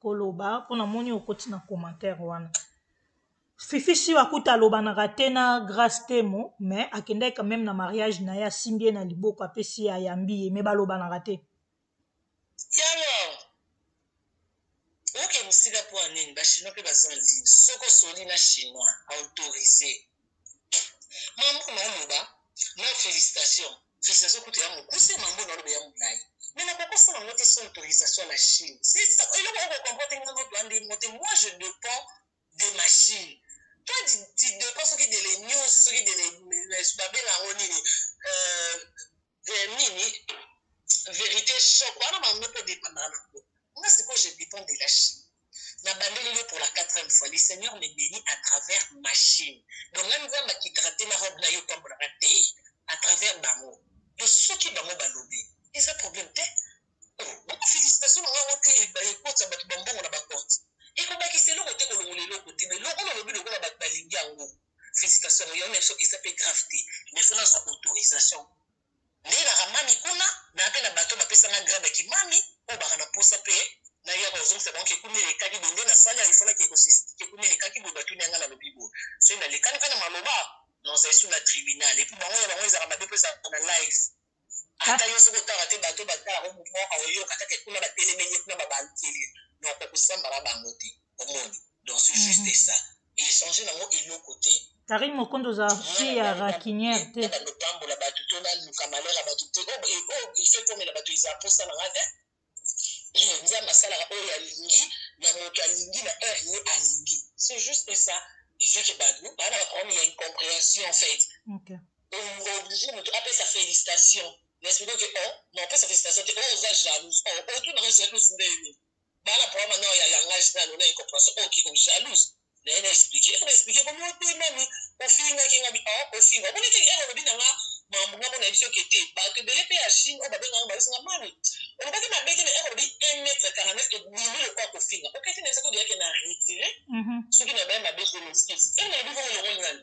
koloba po na moni okoti na commentaire wana fifi siwa kuta alobanaka te na grace temo mais akendaki quand meme na mariage na ye asimbi ye na liboko apesi ye ayambi ye mais balobanaka te oke mosika mpo ya nini bachinois mpe baza nzini soki osoli na chinois autorise Mambo na oloba na felicitation felicitation kutu ya mukuse mambo na oloba ya mulayi mais na koko sala ngo te sans autorisation na Chine c'est ça eloko oko comprendre te ngo noto ande mote moi je dépends de ma Chine toi tu, tu dépends soki de les news soki de les babenga ngo nini euh, Vermine, verite choc wana maman moko dépendaka na ngo. Nga sikoyo je dépend de la Chine. Na bandeli yo pour la quatrième fois, le Seigneur me bénit à travers ma Chine. Donc nga Nzambe akitaka te na robe na yo pambolaka te à travers bango. Donc soki bango balobi, eza problème te. Boko félicitation na ngai te ekotisa bato bambongo na baporte. Ekobakisa eloko te kolongola eloko te, mais lokola olobi lokola bato balingi yango. Felicitation mais yango nioso eza pe grave te mais faut nazwa autorisation nayebaka mami kuna naa pe na bato bapesa nga grade ya kimami oyo baka na posa pe nayaka kozongisa bango kekumi elekaki boye nde nasali ya ifola kekumi elekaki boye batuni yanga nalobi boye soki nalekani mpe na maloba nazali su na tribunal epuis bango ya bango ezalaka mabe mpo ezalaka na live Ata yo soki otala te batu oyo batala ko mutu moko akoyoka kaka kuna batelemeli ye kuna babalukeli ye donc okosamba na bango te omoni donc ce juste ça echange nango eloko te. Carine mokonzi oza fille ya raquiniere te. Nabanda nopambola batu to naluka malheur ya batu te oyo il faut ekomela batu eza posa nanga te. nzambe asalaka oyo alingi na moto alingi na heure ye alingi c'est juste ça il faut que batu baa na baproblème ya incomprehension en fait okay. oblige moto apesa félicitation naexplike ke o na opesa félicitation te o oza jalouse o otunaka jalouse ndeni baa na problème nao ya langage nano na incomprehension oki o jalouse naye na explique na explique komi otemami ofingaki nga bi ah ofinga omoni te ere olobi na nga mambo nga mona yebi soki te bato ebele mpe ya chine oyo babengaka nga bayebisi nga mami olobaki mabe te na ere olobi 1 mètre 49 ebimi lokwa kofinga okati na esaki odeyake na retire soki na baya mabe koleskis ere nalobi bongo elongoli nani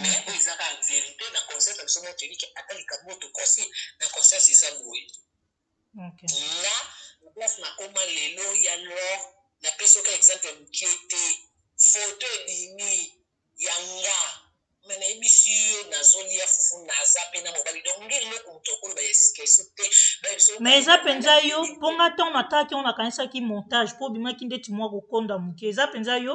Mais oyo eza kaka verite na concert na biso moko toyebi ke ata likambo oyo tokosi na concert eza boye Okay. nga na place nakoma lelo ya lor napesi oka exemple ya mokie te foto ebimi ya nga me nayebisi yo nazolia fufu naza mpe na mobali donc nde eloko moto akoloba ya sika esu te baye biso Mais eza mpenza yo, mpo nga ntango natalaki yango nakanisaki montage, mpo obimaki ndeti mwa kokonda moke. Eza mpenza yo?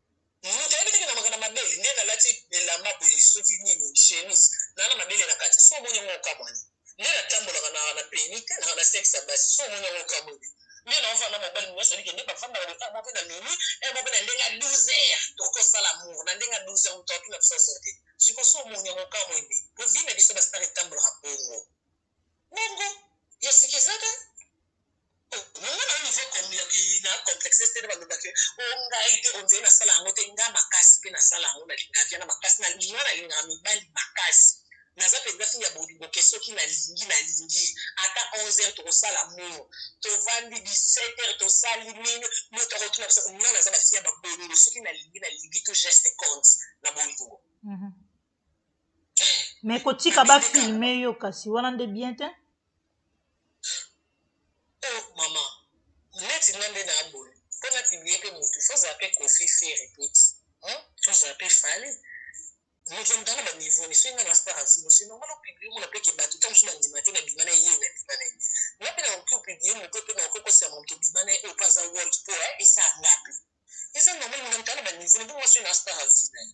Moto ayebi ndenge namaka na mabele nde nalati elamba boye soki nini chemise naa na mabele na kati so omoni yango okamwani nde natambolaka naa na pemi te naa na sexe ya basi so omoni yango okamwani nde naovanda na mobali nyonso elike nde bafandaka boye aa mwape na mimi ee mwape na ndenge ya 12 heures tokosala amour na ndenge ya 12 heures moto atuna biso aza te siko so omoni yango okamwani po vie na biso ba star etambolaka bongo Bongo yo sika eza te nanga na niveau comme ya na complexe te baloba ke o oh, ngai te onzeli nasala yango te nga makasi mpe nasala yango nalingaki yana makasi nalinga nalingaka mibali makasi naza mpenza fini ya bolingo ke soki nalingi nalingi ata 11 heure tokosala mur tovandi 17 heure tosali nini moto akotuna biso nga naza basi ya babolingo soki nalingi nalingi to geste compte na bolingo mhm. mais kotika ba filme yo kasi wana nde bien te oh mama neti nga nde naa boye mpo na pibliye mpe motu fo ozala mpe kofi fere peti ozala mpe fale moto na motanga baniveau ni soki nga na star asimo sino nga naopibliye mona mpe ke bato ta mosusu bandima te na bima na ye na bima na ye nga mpe nakoki opibliye moto mpe nakoki okosela moto bima na ye oyo mpe aza world mpo esa nga mpe eza normal moto na motanga baniveau ni bongo nga soki na star asi na ye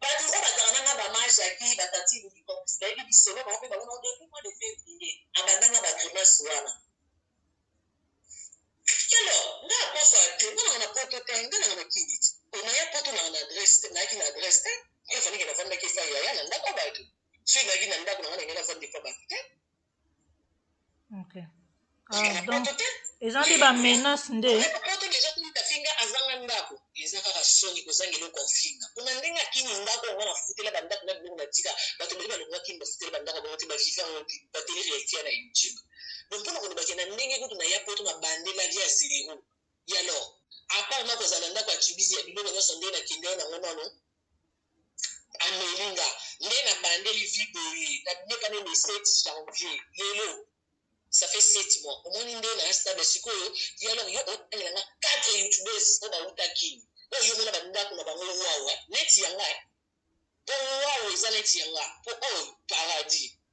Batu oyo bazalaka na nga ba ma Jacquie ba tantine Ruby complice bayebi lisolo bango pe bamona ngo depuis mois de fevrier abanda nga ba grimace wana alors nga na poso ya te nga nanga na poto te nga nanga na kini te po naya poto nanga na adresse te nayaki na adresse te nga fandike nafandaki epai yaya na ndako ya batu soki nayaki na ndako nanga nalingi nafanda epai batu te okay. ah, donc eza nde bamenace nde afinga azanga ndako eza kaka soni kozanga eloko afinga mpona ndenge akini ndako yango nafutela bandako na biloko natika bato bali balongola kini bafutela bandako bango te baviva yango te bateli realite ya na youtube donc mpona kolobake na ndenge kutu na ya poto na bande la vie ya zero ya lor apart na kozala ndako ya kibizi ya biloko nyonso nde nakendee nango nano ameli nga nde na bandeli vie boye na bimi epa ne le 7 janvier lelo ça fait 7 mois omoni nde na stade sikoyo ye alors yo otangela nga 4 youtubeurs oyo bawuta kin oyo yo mona bandako na bango wawa neti ya nga po wawa eza neti ya nga po oyo paradis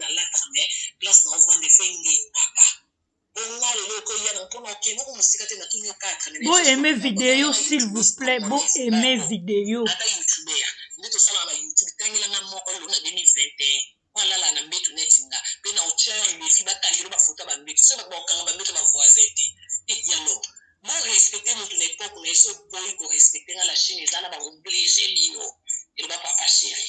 nalataka me place na ovanda efo engengaka bonga lelo okoya na mpona okende oko mosika te natuni yo 4 bo aime video s'il vous plaît bo aime video ata youtube ya nde tosalaka na youtube tangelanga moko lelo na 2021 balala na mbetu neti nga mpe na otya yo ndefi bakangelo bafoto ya bambetu so bakokanga bambetu ya bavoisin te te dialogue borespecte motu na epoke na ye so boyi korespecte nga la chine eza na baoblige bino eloba papa chéri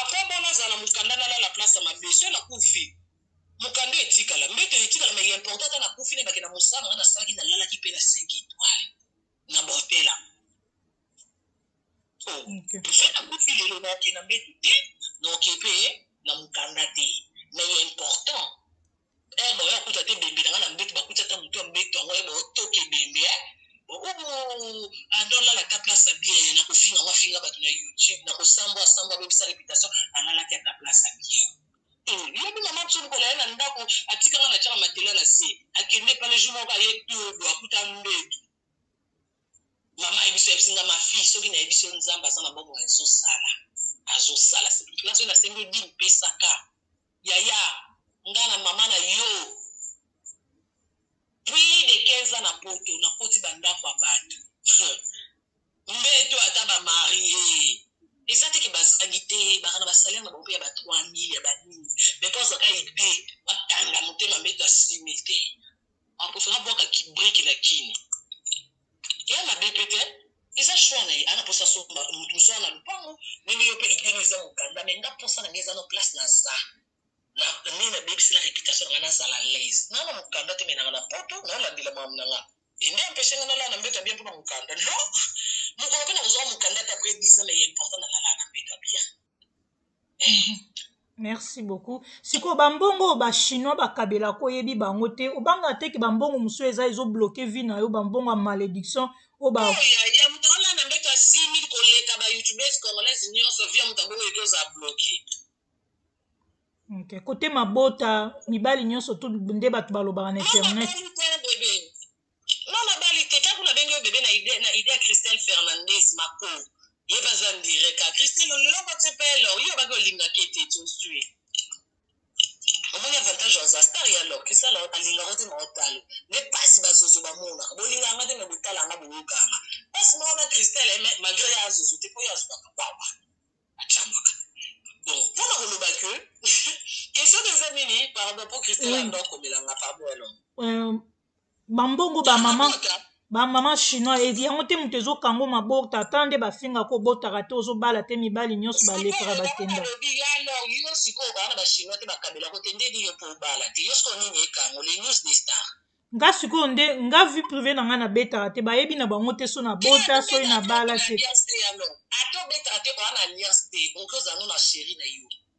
Après bon nazala na mukanda nalala na place ya mabe soki nakufi mukanda etikala mbeto etikala mais important ata nakufi nayebake na mosala na ngai nasalaki nalalaki mpe na 5 etoile na botela Okay. soki nakufi lelo naoke na mbeto te naoke mpe na mukanda te mais important Eh ba oya kuta te bembe na nga na mbetu ba kuta ta mutu ya mbetu yango eh ba otoke bembe eh Ooh Andon lala ata place ya bien na ko finga ngo afinga batu na youtube na ko sambwa asambwa abebisa reputation alalaki ata place ya bien te lobi mama biso mokolo aye na ndaku atika nga na tiaka matela na se akende pale jour moko aye todo akuta mbetu mama ayebiso ayebisi nga ma fille soki nayebisi yo nzambe aza na bomoi ezosala azosala place oyo nasengi yo dime pesaka Yaya nga na maman na yoo plus de 15 ans na poto na koti ba ndaku ya batu mbetu ata ba marie eza te ke bazangi te baka na ba salaire na bango pe ya ba 3000 ya ba nini mais po azwaka idee ba kanga motema mbetu asime te Akoso na bwaka ki brique na kin ea mabe pe te eza choix na ye ana posa asomba mutu mosusu ana lupangu ndenge yo pe idee no eza mokanda mais nga posa na nga eza no place naza na nini na bebisi na reputation na nga nazala laise nana mokanda te menanga na poto nalandela mamu na nga ende empeshe nga nalala na mbeto ya bien mpo na mokanda no mokolo mpe na kozwaka mokanda te après 10 ans mais ya important nalala na mbeto ya bien merci beaucoup sikoyo bambongo oyo bachinois bakabelaka oyebi bango te obangaka te ke bambongo mosusu eza ezobloke vie na yo bambongo ya malediction oyo ba ya moto wana na mbeto ya 6000 koleka ba youtubers congolaise nyonso vie ya moto abongo eke oza bloke okay. kote mabota mibali nyonso nde bato balobaka na internet Nga na bali te tangu na bengi yo bebe na idee na idee ya Christelle Fernandez mako ye baza ndire ka Christelle oloko tse pele oyo baki olinga kete tozui omoni avantage aza star ya lor Christelle alinga ko te ma otalo ne pasi bazozo bamona bolinga nga te me botala nga boyoka nga pasi moko na Christelle me malgré ya azozo te po ya azobaka wawa achamaka bon pona koloba que question eza nini pardon po Christelle ando akomela nga pardon alors Euh, bambongo ba mama ba mama chinois edi yango te moto ezokango mabota ata nde bafinga ko obotaka te ozobala te mibali nyonso balekaka bakenda nga sikoyo nde nga vie prive na nga nabetaka te bayebi na bango te so nabota soki nabala te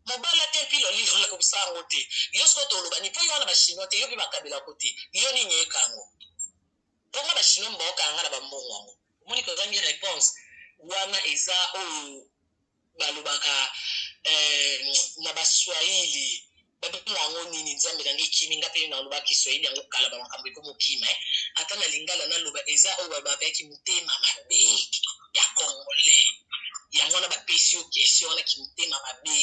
Mobali ate mpilo lilo ekokisa yango te yo sikoyo toloba nini po yo wana ba chinois te yo pe bakabela ko te yo nini eka yango po nga ba chinois mbaoka yanga na ba mbongo yango omoni ke ozangi reponse wana eza oyo balobaka eh, na ba swahili babenga yango nini nzambe na ngai kimi nga pe naloba kiswahili yango kala ba makambo ekomokima eh. ata na lingala naloba eza oyo babakaki motema mabe ya congolais yango wana bapesi yo question wana kimotema mabe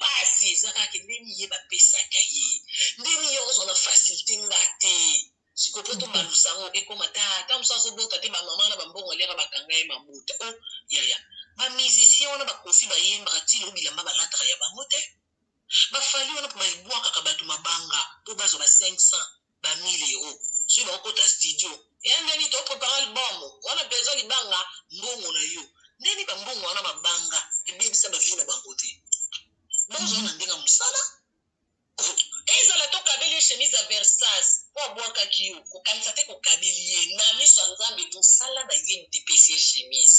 pasi eza kaka ke ndeni ye bapesaka ye ndeni ye ozwa na facilité nga te siko mpo tobalusa yango ekoma ta ta mosu azobota te bamama na bambongo aliaka bakanga ye mabota o oh, yaya bamusicien wana bakofi bayembaka ti lelo bilamba balataka ya bango te Ba fally wana ba buakaka batu mabanga po bazwa ba 500 ba 1000 euro soki bako kota studio eeh nani to prepare album wana penza libanga mbongo na yo nani ba mbongo wana mabanga ebebisa ba vie na bango te bazwa na ndenge ya musala ezala to kabeli ye chemise ya versas po abuakaki yo kokanisa te ko kabeli ye na miso ya nzambe musala na ye mutu epesi ye chemise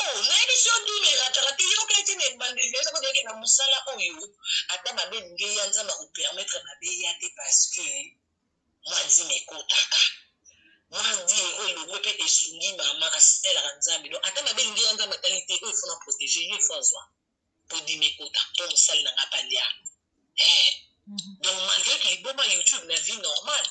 Oh, nayebi si odimi erataka te yo kaka na ebandeli naza ko deke na mosala oyo ata mabe elingi ya nzambe akopermettre mabe ya te parce que mwanzima ekotaka mwanzi eko elongo mpe esungi mama asalelaka nzambe donc ata mabe elingi ya nzambe atali te oyo fona protege ye fo azwa mpo dimi ekota mpo mosali na ngai palia eh. Mhm. donc malgré que liboma youtube na vie normale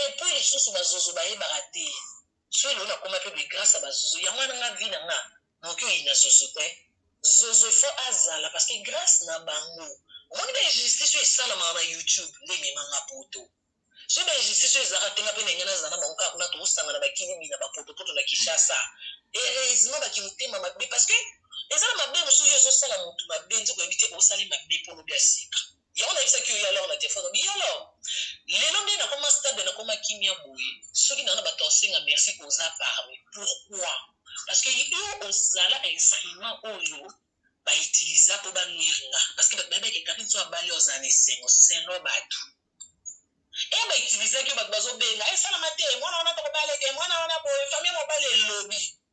et puis lisusu ba zozo bayebaka te soki lelo nakoma pe boye grace ya ba zozo yango wana nga vie na nga nakoki oyina zozo te zozo il faut azala parce que grace na bango omoni ba injustice oyo esalamaka na youtube nde emema nga poto soki ba injustice oyo ezalaka te nga pe ndenge nazala na bango kaka kuna tokosangana bakilibi na bapotopoto na kinshasa heureusement bakimotema mabe parce que eza na mabe mosusu yo ezosala motu mabe nzoka oyebi te osali mabe po lobi aseka Yango nayebisaki yo ya lor na telephone olobi ya lor lelo nde nakoma stable nakoma kimia boye soki na na bato ya kosenga merci oza parmi pourquoi parce que yo ozala instrument oyo ba utilisa po ba nuire nga parce que bato bayebi ke Carine so abali ozala na esengo sengo bato e eh, ba utilisaki yo bato bazobenga esalama eh, te mwana wana tokobala te mwana wana boye famille mobali elobi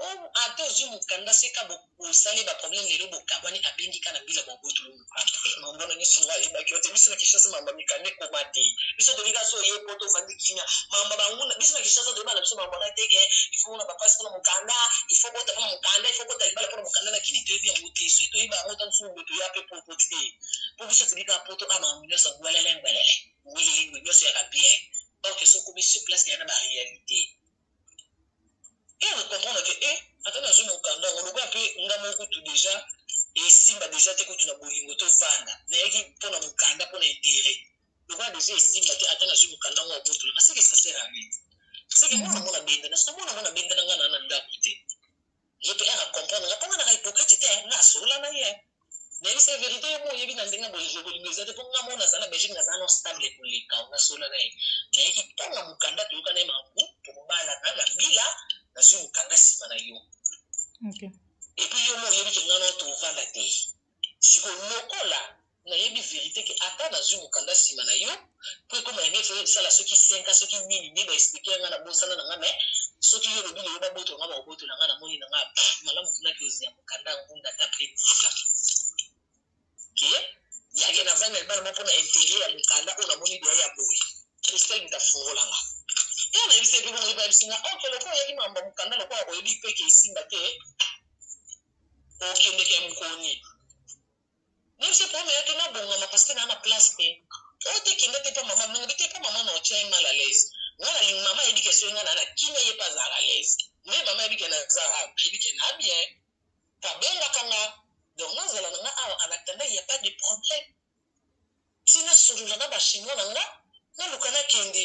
Hum ata ozui mukanda se ka bo sali ye ba problème lelo bo kabwani abengi ka na bila bwa botulu mukanda eh mambo wana nioso nga ayebaki yo te biso na Kinshasa mambo ya mikanda ekoma te biso toyebi ka soki oye poto ovandi kimia mambo ya ba nguna biso na Kinshasa toyebi na biso mambo wana te ke il faut ona ba pasi pona mukanda il faut obota pona mukanda il faut okota libala pona mukanda na kini toyebi yango te soki toyeba yango ata biso mingbe toya pe poto te po biso toyebi ka poto ah mambo nioso ngwelele ngwelele ngwelele ngwe nioso eyaka bien or ke soki okomi sur place eya na ba realite et on comprendre que eh ata nazo mokanda yango lokola mpe nga moko kutu deja esimba deja te kutu na bolingo tovanda nayaki mpo na mokanda mpo na intere lokola deja esimba te ata nazwi mokanda yango akotola naseke sasera rien seke mwana ngo nabenda nasoki mwana ngo nabenda na nga na na ndako te yo mpe aka comprendre nga mpo nga naka hypocrite te nga asolola na ye nayebisa ye verité yo moyebi na ndenge bolingo bolingo eza te mpo nga mona aza na belgique naza no stable koleka nasolola na ye nayeki ntanga mokanda toyoka na ye mabu tokobalana na mbila nazwi mokanda nsima na yo epuis yo mo oyebi ke nga no tovanda te Sikoyo lokola nayebi verite que ata nazui mokanda sima na yo po ekoma yende faut esala soki cinq ans soki nini nde ba expliquer nga na bosana na nga mais soki yo olobi lelo babotola nga bakobotola nga namoni na nga pff malamu kuna ke ozia mokanda ya ngunda ata pe mika ke yake na vanda libala moko na interet ya mokanda oyo namoni deya ya boye Christelle muta fungola nga e nayebisi epe bongo epe ayebisi nga ok lokola oyaki mambo ya mokanda lokola oyebi pe ke esimba te okendeke mukoni meme se problème ya tuna bongama parce que na na place te o te kenda te pa maman ndongo te pa maman na otien mal à l'aise nga na ling maman yebi ke soki nga na na kimia ye pa za à l'aise mais maman yebi ke na za yebi ke na bien pa benga kanga donc na zala na nga awa en attendant il y a pas de problème tina solola na ba chinois na nga na luka na kende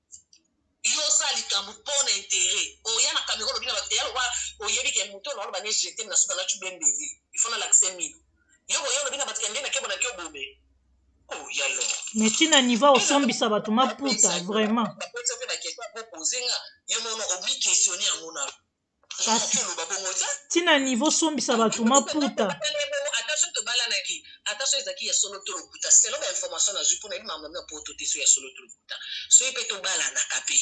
yo osala likambo mpo na intere oya na kamera olobi na bato eya lokola oyebi ke moto na olobani ejete na suka na cube mbeli ifo na lakise mino yo boye olobi na bato kende na kebo na kio bome oh, me ntina niva osombisa bato maputa vraiment bapoza mpe bakestion mpo poze nga yo mono omi questione yango na Kasi tina nini bosombisa batu maputa? ata soki ezalaki ya solo to lokuta selon ba information nazwi mpo nayebi makambo ya poto te soki ya solo to lokuta soki mpe tobalanaka mpe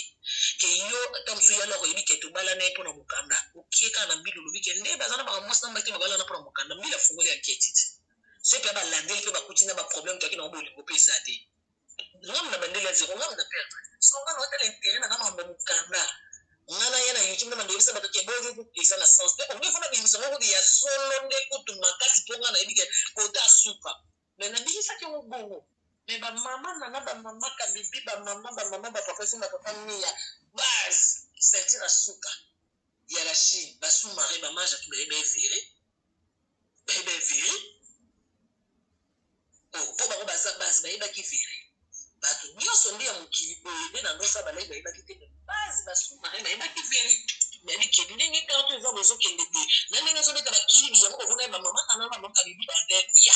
ke yo ata mosusu ya loko oyebi ke tobalana ye mpo na mokanda okie kaka na mbila olobi ke nde baza na makambo mwasi na mbaki babalana mpo na mokanda mbila afungoli anketite soki mpe balandeli mpe bakuti na baproblème toyaki na yango bolingo mpe eza te Ngambo na bandeli ya zero, ngambo na perdre. Siko nga naotala interet na nga makambo ya mokanda. Nga naya na YouTube nabanda oyebisa bato ke bongo kutu eza na sens te. Omoni fo nabimisa yango kutu ya solo nde kutu makasi po nga nayebi ke kota suka. Mais nabimisaki yango bongo. Mais ba mama Nana, ba mama Kabibi, ba mama, ba mama, ba papa Simba, ba papa Miya, baz, ceinture ya suka ya la Chine, ba sous-marins, ba mages ya tout baye ba eferre. bayeba vere mpo bango baza base bayebaki vere bato nyonso nde ya mokili boye nde na nosa balai bayebaki te base basuma bayebaki vere bayebi ke ndenge karto eza bozokende boye na ndenge ezobeta bakilibi yango bamonai bamamaka na bamamaka bibi baveya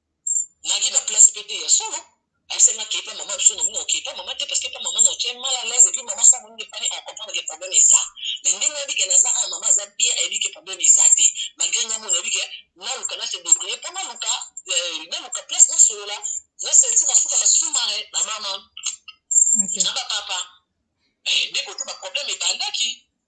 nagi na place pe te ya solo ayebisa nga kei pa mama biso na mino okei pa mama te parce que pa mama na otie mal à l'aise epuis mama sango nde pani on comprendre que problème eza mais ndenge ayebi ke naza awa mama aza bien ayebi ke problème eza te malgré nga mona ayebi ke naluka na se débrouiller po naluka euh, naluka place nasolola na sentir na suka basumare na mama okay. na bapapa eh, ndeko te baproblème ebandaki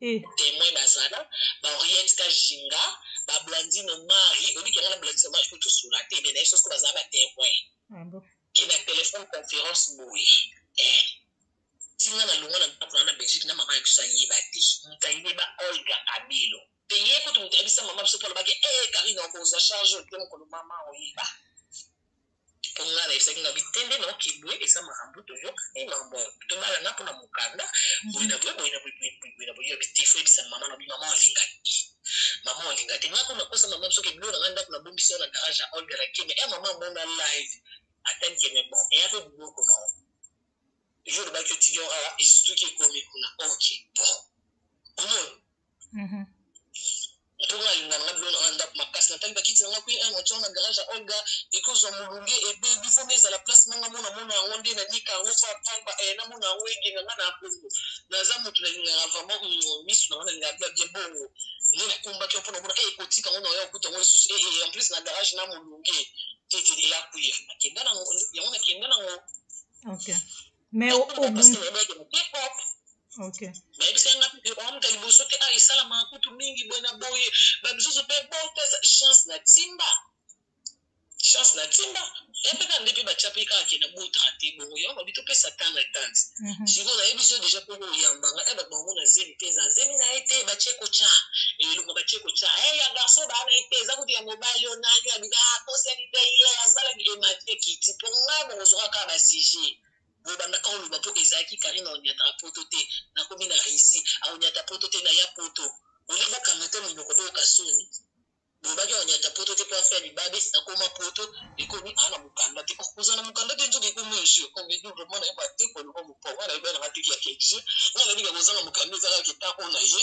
Temoin bazana, ba Henriette kajinga, ba Blandine omari, oyebi ke nga na Blandine omari kutu tosolola te mais nayebi soki bazala ba temoins ke na telephone conference boye eh ti nga nalongwa na ndaku na nga na Belgique na maman na biso ayeba te mutu ayeba Olga Abelo pe ye kutu mutu ayebisa maman na biso po alobaki eh Carine okozua charge oyo te mukolo maman akoyeba po nga na yebisaki nga bitembe na oke boye eza makambo to yokani makambo to bala na pona mokanda boye na boye boye na boye boye boye boye na boye bite fo yebisa mama na bi mama olinga te mama olinga te nga ko na kosa mama soki bilo na nga ndako na bombisi na garage ya olga na kenya e mama mona live atani ke me bon e ape biloko na o yo lobaki otidiora estuki ekomi kuna ok bon omoni Mhm. ntongo nalinga nga bilona nga ndako makasi natali bakiti na nga kui un otiango na garage ya olga ekozwa molunge ebebi fomi ezala place manga mona mona yango nde nanika yango mpo apamba eh, namona yango egenga nga na bongo naza moto nalingaka vraiment mm, miso na nga nalingaka bia bien bongo nde nakumbaki yango mpo namona eh, kotika yango naoya okuta yango lisusu eh, eh, en plus na garage na molunge tete eya kuya nakenda nango yango nakenda nango ok mais obun okay. nayebisa yanga mpe omta liboso te ah esalamaka kutu mingi boye na boye bamisusu mpe botesa chance na timba chance na timba epeka nde mpe batya mpe kaka kena botaka te bongo yango babi topesa tanga etanzi mhm. sikoyo nayebi so deja mpo oyamba nga eba eh, bango na zemi te eza zemi na ye te batye kotya elongo batye kotya e eh, ya garso baa na ye te eza kutu ya mobali yo nani abika akosi ya libeye azalaki emati ekiti mpo ngai ozwaka kaka ba sujet bobanda kaka oloba mpo ezalaki karine akonyataka poto te nakomi na russie akonyata poto te naya poto olie bokanga te monoko boyoka soni bolobaki akonyata poto te mpo afya libabe nakoma poto ekomi aa na mokanda te okozwa na mokanda te nzoka ekomi oje komedi vraimen nayeba te koloba mopongo nayeba nanga teki ya keje nga nabika kozanga mokanda eza kaka kita oyo na ye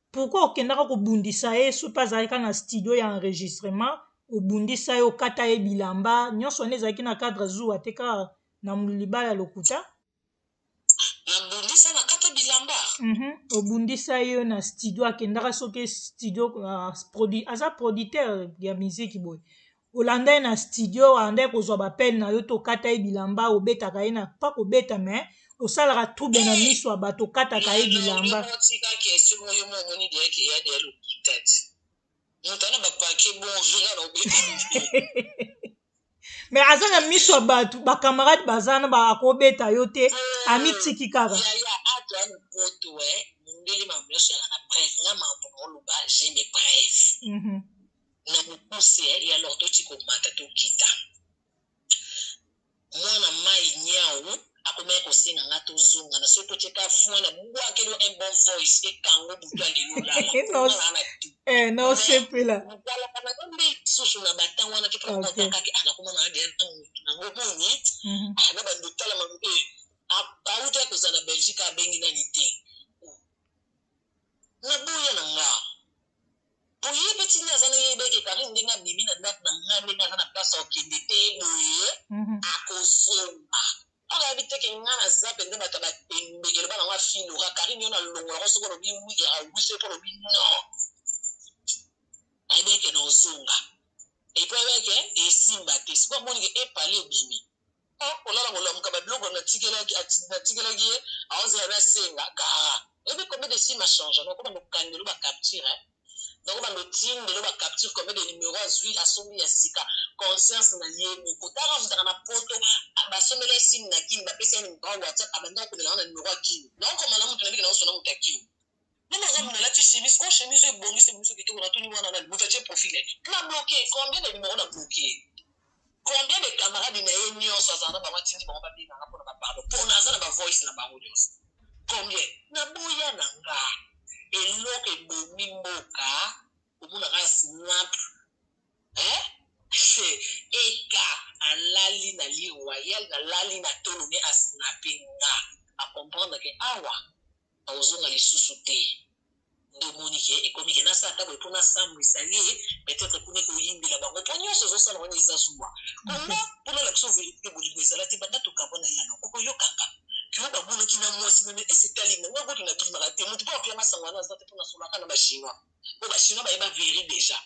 Pourquoi okendaka ko bundisa ye soki pe azalaki kaka na studio ya enregistrement obundisa ye okata ye bilamba nionso wana ezalaki na cadre zuwa te kaka na muliba ya lokuta. Na bundisa na kata bilamba? Uhmm obundisa ye na studio akendaka soki studio produit aza producteur ya musique boye olanda ye na studio olanda ye kozwa ba appel na yo to okata ye bilamba obetaka ye na pas kobeta mais osalaka trouble na miso ya bato okataka ye bilamba Yo tika question ngo yo mo omoni dia ke ya dia lokuta ti. Moto ana ba paquet bon nga na obeta nde. mais aza na miso ya bato ba camarade baza wana ba akobeta yo te amitiki kaka Yaya ato ya lopoto eh mundele makambo nyonso yaka na preuve nga makambo na oloba j'ai mes preuves. Mhm. na mokuse eh, ya lor toti komata tokita mwana mai nyau akomaki kosenga nga tozonga na soki totyeka fwa na bwakelo un bon voice ekango butu alelo lalanosepela eh, ozalaka na yo nde lisusu na batan wana te mpona kontakaki anakoma na adeya ntango nango boni mhm. ah, na bando talama mpe ah, bauta kozala na belgique abengi nani te na boya na nga oyebaki nga aza naye ebeke karine ndenge amemi na ndako na nga ndenge aza na place akokende te boye mhm. akozonga mpaka yabi teke nga naza mpenza bato ya batembe eloba nango afilora karine yo na longo yango soki olobi wi erawi soki olobi non ayebeke na ozonga epo ayebeke esimba te sikoyo amonike epale ebimi Eh, olala kolamuka ba biloko natikelaki natikelaki ye aozela na senga kara ebi combien de sim achange noko bando kangelo ba capture eh. noko bando tindelo ba capture combien de numero azwi asombi ya sika conscience na ye moko tara avutaka na poto basombela ye sim na kin bapesi ye numero ya whatsapp abandaka komela ngo na numero ya kin naokoma na mutu nabiki naosona mutu ya kin Mimi aza luna alati chemise oyo chemise oyo ebongisi biso kitoko natuni mwana nani moto atie profile na bloke combien de numero na bloke combien de camarade na ye nyonso azala na bango atindi bango babenganga mpo na bapardo mpona aza na bavoice na bango nyonso combien na boya na nga eloko ebomi mboka omona nga snap eka alali na li royal nalali na tolone asnape nga akomprendre ke awa Akozonga lisusu te. Nde omoni ke ekomi ke nasala ata boye po nasambwisa ye, peut etre kuna ekoyimbela bango po nionso ozosala wana eza zuwa. Conga po nalakisa yo verite bolingo ezala te banda tokabwana ya no okoyokaka ke oyo bamonaki na mwasi na no esi etali nga. Nga kutu nabimaka te mutu po apianga sango wana aza te po nasololaka na ba chinois po ba chinois bayeba veri deja.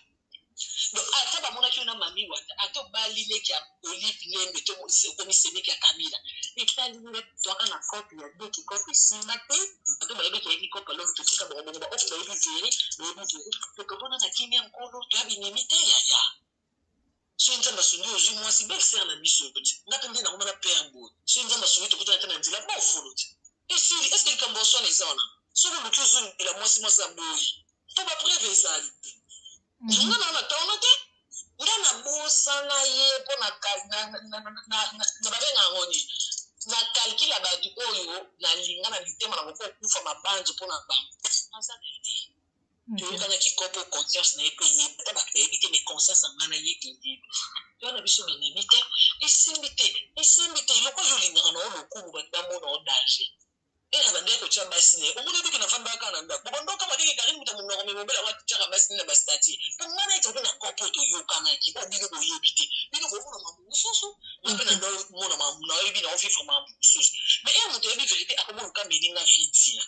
donc ata bamonaki yo na mami wata ata obali leki ya olive lembe to okomi semeki ya kabila etali nga twaka na cope ya doki cope esimba te bato bayebi toyebi cope alo totika bango bongo baoyo bayebi veri bayebi veri tokabona na kimia nkolo toya bimemi te yaya soki nzambe asungi ozwi mwasi belle sere na biso te nga mpe nde nakomana pere boye soki nzambe asungi tokutana te na nzela bofolo te esili eske likambo ya swana eza wana soki oluki ozongela mwasi mwasi aboyi mpo bapreve ezali mhm. nga naa nataona te nga nabosana ye mpo nababenga yango nini na kalkile ya bato oyo nalinga na mitema na moko okufa mabanzo mpo na bango toyokanaki koko conscience na ye mpe eyebi ata bato bayebi te mais conscience ya ngai na ye eyebi yo na biso mimemi te esimbi te esimbi te eloko oyo olingaka na yo lokumu bato bamona o danger ere abandaki kotya basi na ye omoni ebiki nafandaka kaka na ndako bobandoka mateke karine moto monoko memobela yango atyaka basi na bastati mpo ngai na ye tokoki na kopo oyo toyokanaki oyo bino boyebi te bino komona mambo mosusu nga mpe na ndamona mambo nayebi na ofifre mambo mosusu mais ere moto ayebi verité akomoluka meninga vidia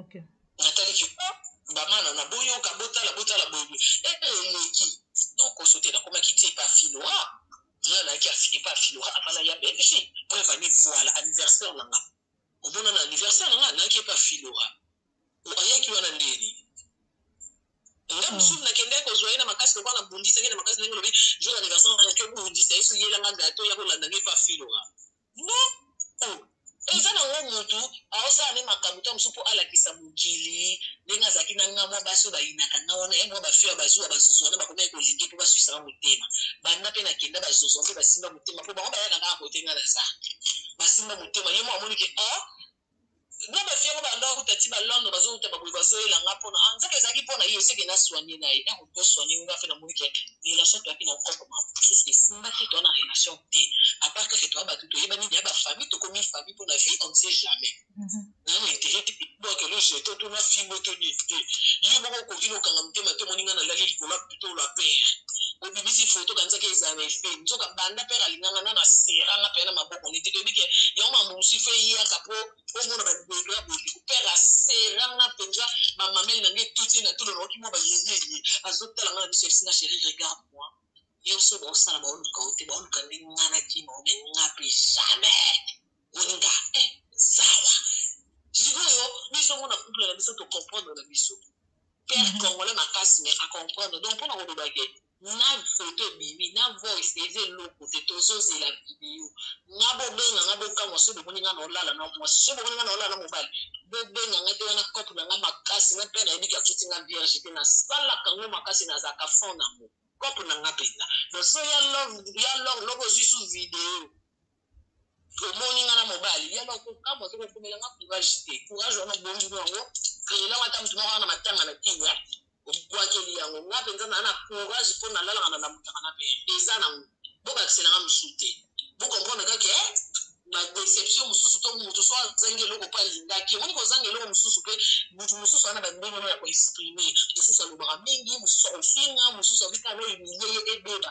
okay. natali ki oh, bamana na boyoka botala botala boyeboye eh, eh, eleki donc osote nakomaki ti epa filora nga nayaki epa filora afana ya belgi preuve ani voila anniversaire na nga omona na anniversaire na nga nayaki epa filora ayaki wana ndeni nga ah. mosusu nakendaki kozwa ye na makasi lokola nabundisaki na makasi ndenge lobi jour anniversaire nayaki obundisa ye soki yelanga ndato ya kolanda nge epa filora non oh, eza na ngo motu aosala ne makambo to mosusu mpo alakisa mokili ndenge azalaki na nga mwa basi oyo bayinaka nga wana ye mwa bafio ya bazuwa bazuzu wana bakomaki kolingi mpo baswisaka motema banda mpe nakenda bazuzu mpe basimba motema mpo bango bayaka kaka kote nga naza basimba motema ye mwa amoni ke a ah, na basi yango banda bakuta ti balondre bazokuta baboye bazoyela nga mpona ah, nzaka ezalaki mpo na ye seke na soigne na ye ntango to soigne nga mpe namoni ke relation toyaki na nkoko ma mosusu esimbaki toa na relation te apart kake toa bato toyebani na ya bafamille tokomi famille mpo na vie on ne sait jamais mhm. na intérêt te donc elogete tuna fimbo to nini te ye moko okoki na okanga motema te omoni nga nalali likolo plutôt la père obimisi foto kanisaki ezala na efe nzoka banda père alinganga nano aseranga mpe na maboko nete toyebi ke yango makambo mosusu ife eyaka mpo omona badegra boliko père aseranga mpenza bamamele na ngai toti na tolo naoki mwa bayeyeye azotala ngai na biso esinga chéri regarde moi nyonso baosala baoluka o te baoluka nde nga na kima ome nga mpe jamais oninga eh, zawa sikoyo biso mona couple na biso tocomprendre na biso père congolais makasi mais a comprendre donc pona koloba ke na photo ebimi na voice eza eloko te tozozela video nga bobenga nga bokamwa soki bomoni nga na olala na mwasi soki bomoni nga na olala na mobali bobenga nga te wana cope na nga makasi nga père nayebi ke akuti nga vierge te nasalaka ngo makasi nazalaka fond na ngo cope na nga mpenza donc so ya love ya love loko ozwi su video omoni nga na mobali ya bakokamwa soki okomela nga courage te courage wana obongi mo yango krela wata moto moko na matanga na kimia obwakeli yango nga mpenza naa na courage mpo nalalaka na lamutaka na pere eza nango bobakisela nga mosusu te bokomprendre kaka eh, badeception mosusu to moto so azangi eloko mpo alingaki omoni kozanga eloko mosusu mpe moto mosusu wana bandenge no ya koexprime mosusu alobaka mingi mosusu akofinga mosusu abika na humilie ye ebeba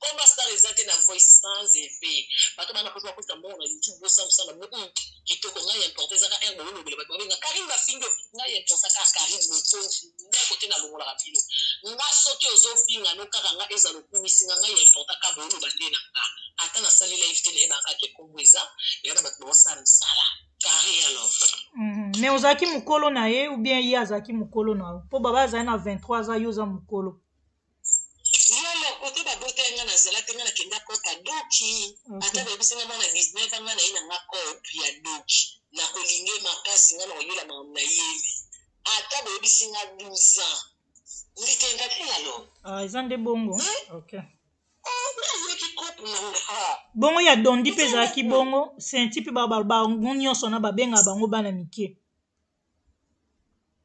Komba star eza te na voice sans effet bato bana poto bakota mbongo na youtube bosa musala na bino hum kitoko ngai importe eza ka heure bozo lobela bato mabe nga carine ba fingi yo ngai importa kaka carine mokonzi ngai kote na longolaka bino nga soki ozo finga no kaka nga ezala okumisi nga ngai importa ka bo loba nde na nga ata na sali live te na yebaka kaka ke kombo eza ya na bato ba wasala misala carine love Mhm. mais ozalaki mokolo na ye ou bien ye azalaki mokolo na yo mpo baba azali na 23 ans yo oza mokolo Viole kote babota ye nga nazala te nga nakenda coop ya doki ata bayebisi nga mwana 19 ans nga naye na nga coop ya doki nakolinge makasi nga nakoyola makambo na ye ata boyebisi nga 12 ans nditenga te lalo ah, eza nde bongo eh? okay. Oh, bongo ya dondi mpe ezalaki bongo senti mpe bango nyonso wana babengaka bango bana mike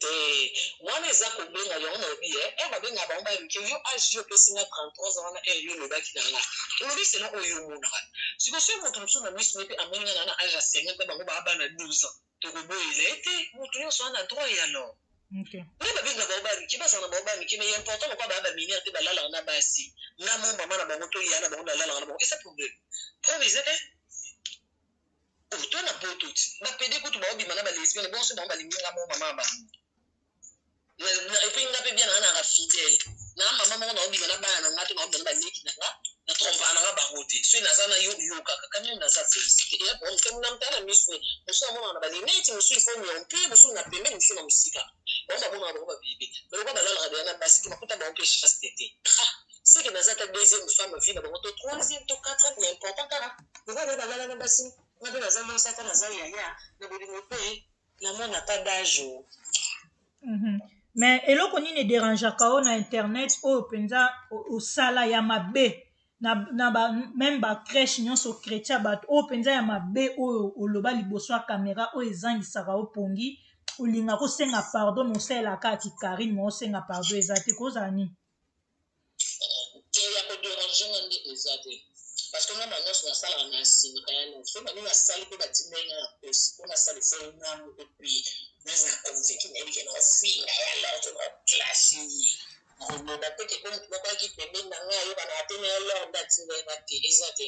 Eeh wana eza kobenga yango nalobi eh heure babengaka bango ba eduquer yo age opesi nga 33 ans wana heure yo olobaki na nga olobi selon oyo yo omonaka sikoyo soki mutu mususu na misu naye pe amoni nga naza na age ya 50 na bango baza bana 12 ans tokoboyela ye te mutu nionso aza na droit ya lor nde babengaka bango ba mike bazala na bango ba mike mais ya important lokola baza ba mineur te balalaka na basi nga mom mama na bango to yaya na bango nalalaka na bango eza probleme preuve eza eh. Pourtant na poto ti ba pede kutu bao bima na ba lesbienne bonso bango balingi nga moko mama bango. Na, na et puis nga pe bien na na fidèle. Na mama moko na obima na bana na nga to na obima na ba leki na nga. Na trompa na nga bango te. So na za na yo yo kaka kani na za felicite. Et bon mpe na mpe na misu ne. Musu na mona na ba lunette musu il faut nyon mpe musu na pembe musu na musika. Bango ba mona na bango ba bebe. Mais lokola ba lala na na basi to makuta bango ke chaste te. Ah! Seke na za ta deuxième femme vie na bango to troisième to quatrième mais important kaka Eza beba lala na basi nga pe naza mwasi ata naza yaya na bolingo pe na mwana pas d'age oh. Mhm. mais eloko nini ederangeaka yo na internet oyo mpenza osala ya mabe na, na ba, meme bacrèche nyonso okretia bato oyo mpenza ya mabe oyo oloba liboso ya kamera oyo ezangisaka yo mpongi olinga kosenga pardon mosalelaka ya kikarine mosenga pardon eza te kozala nini te ya ko déranger nga nde eza te parce que nga ba nyonso nasalaka na nsima kaya na so bani nasali mpe batindaki nga na kosi mpo nasala efoi nga moko mpe nazala convaincu nayebi ke naofinga ya lorte na classe ye koloba mpe ke mpo motu moko ayaki pembeni na nga ayokanaka te na ya lorde atindaki nga te eza te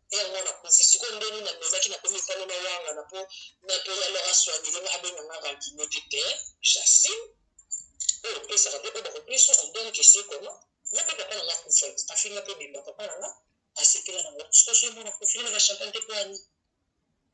yango wana nakufi sikoyo nde nini namemaki nakomi epano na wangana mpo na mpo ya lora swamile nga abenga nga rankine te te jacine oyo opesaka mpe oyo bakopeso adonne kese koma nga mpe papa na nga kufa afinga mpe bimba papa na nga asepela na ngo sikoyo soki mwana kofina na champagne te mpo ani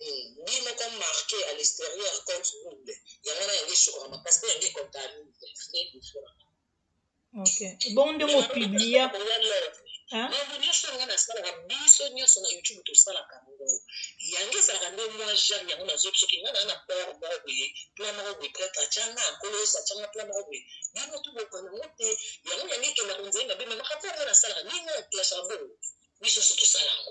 Hum, bi moko marque à l'exterieur compte double. Yango wana yango esukaka makasi mpe yango ekontamine. Nde different. ok bongo ndenge opiblia Yango ya love. Hein? Makambo nyonso oyo ngai nasalaka biso nyonso na youtube tosalaka yango yango ezalaka nde mwa jame yango nazoyebi soki ngai naa na port moko boye pla moko boye prêtre atyanga nkolo yesu atyanga pla moko boye bino tu bokoka nango te yango yango ekendaka onzali mabe me makambo yango nasalaka ndenge oklashaka bongo biso nyonso tosala yango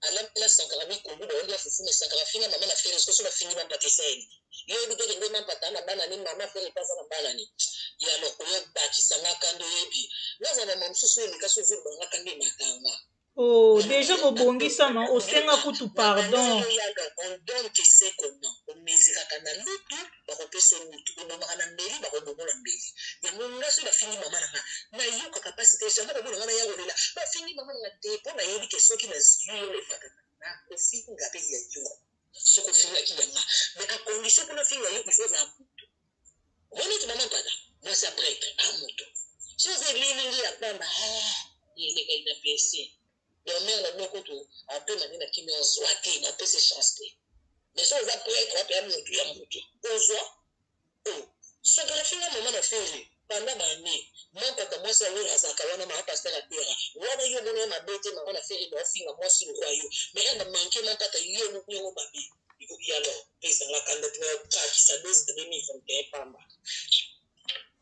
alambela sankara mikundu baolia fufu me sankara afinga mama na fere soso bafingi bampata esaeli yo oyebi te kende mampata na bana ni mama fere mpe aza na bana ni ya lokoyo bakisa nga kanda oyebi naza mama mosusu oyo mikasi ozwi libanga kanda ematanga Oh, deja bobongisama osenga kutu pardon. bakopesa yo mutu obomaka na mbeli bakobomola mbeli yango nga soki bafingi mama na nga nayokaka mpasi te jamai komona nga naya kolela bafingi mama na nga te mpo nayebi ke soki nazwi yo lefaka nakofinga mpe ya yo soki ofingaki ya nga me a condition mpo nafinga yo ifo ozala motu omoni ete mama mpata mwasi ya pretre a motu soki oza elilingi ya pamba eleka ina pese Grand mère na bino kutu apema nde na kimia azua te ba pesi chance te mais soki oza pretre apela mutu ya mutu ozua oh soki na finga maman na ferre pendant ba annee moi mpaka mwasi ya werra azalaka wana maman pasteur ya werra wana yo omona ye mabe te maman na ferre ba finga mwasi lokwa yo mais elle ba manque ma mpata yo moko yo mabe ekoki alors pesa nga kanda tina bakisa 2021 pamba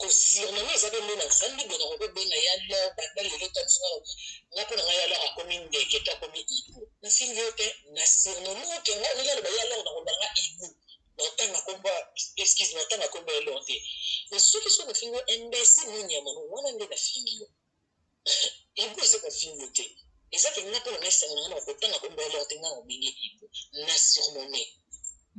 ko surnomme eza pe nde nafandi boye nakoki kobenga ye alors banda lelo ntango soki alobi nga mpo na ngai alors akomi ndeke to akomi ibu nafingi yo te na surnomme yo te nga olingi aloba ye alors nakoloba nga ibu naotanga kombo excuse naotanga kombo ya elor te mais soki soki nafingi yo imbecile monyama wana nde nafingi yo Ego eza ko finga yo te. Eza ke nga pona na esangana na bako tanga kombo ya lor te nga na obenge ego. Na surnomme.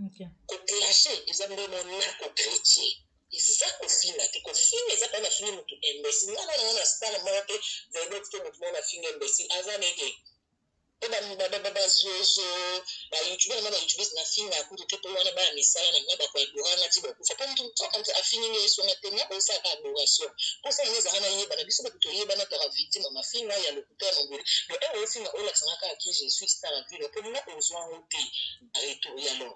Okay. Ko clasher eza ndenge na ko critiquer. Eza ko finga te. Ko finga eza pona finga mutu imbecile. Nga na na nga na star moko te vedette to mutu moko na finga imbecile. Aza nde te. mpe ba- ba- ba- ba- bazozo ba youtubeur na ba youtubese na finga kutu te mpo wana bana misala na ngai bako adora nga ti bakufa mpo moto moto moto afingi nga esonga te nga kosala ka adoration mpo sala nga ezalaka nayebana biso bato toyebana toka victime ya mafinga ya lokuta ya mobele me awa ofinga olakisa nga kaka ki je suis star ya ville mpo nga ozwa yango te na retour ya lor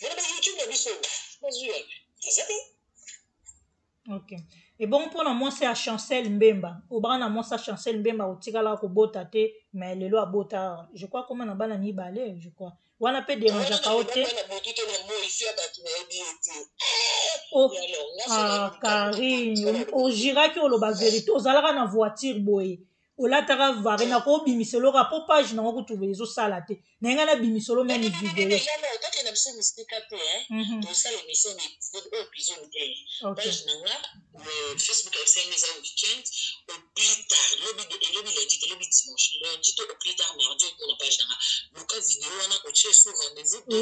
Mwana ba YouTube na biso bazwi wapi? Eza te. Ok. ebongo mpo na mwasi ya chancel mbemba obaka na mwasi ya chancel mbemba otikala kobota te mais lelo abota je crois koma na bana mibale je crois wana mpe derangeaka yo te karine ojiraki oloba verité ozalaka na voiture boye olataka varena ko obimisa eloko po page nango kutu ezosala te naye ngai nabimisolo meme video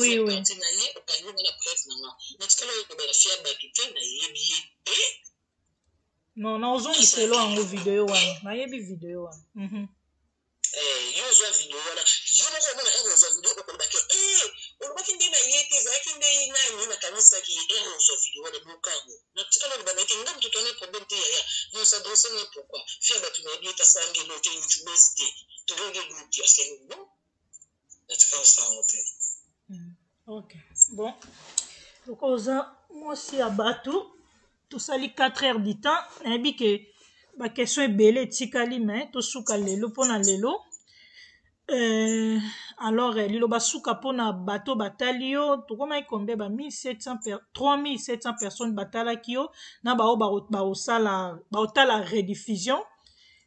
oui, oui. non naozongiselo yango video wana nayebi video wana mm -hmm. eh, yo ozwa video wana yo moko omona ere ozwa video okolobaki eh, olobaki nde na ye te ezalaki nde nani nakanisaki ye ere ozwa video wana mokango natika naloba na ye te nga moto twana problème te yaya nosadresse na pourquoi fia bato nayebi ye tasangi elo te youtubes te toyongi eluti asengo natikala sango te hmm, ok bon loko oza mwasi ya bato tosali 4 heures du temps nayebi ke baquestion ebele etikali me tosuka lelo mpo na lelo euh, alors eh, liloba suka mpo na bato batali yo tokomaki kombe ba 3700 personnes batalaki yo na baoyo bakosala bakotala rediffusion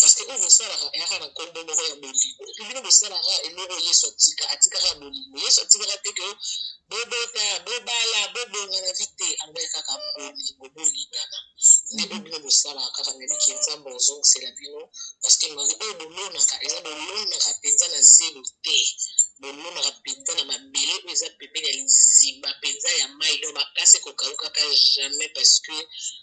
Parce que vous savez, il y a un combo de royaume de vie. Et puis, vous savez, il y a un combo de sotika, atika ka boni. Vous savez, atika ka teke, bobo ta, boba la, bobo na la vite, en vrai, kaka boni, bobo ni kaka. Ne bobo vous savez, kaka na ni kenza bozo, c'est la bino. Parce que mari, oh, bobo na ka, eza bobo na ka penza na zelo te. Bobo na ka penza na mabele, ou eza pepe na liziba, penza ya maïdo, bakase kokauka ka jamais parce que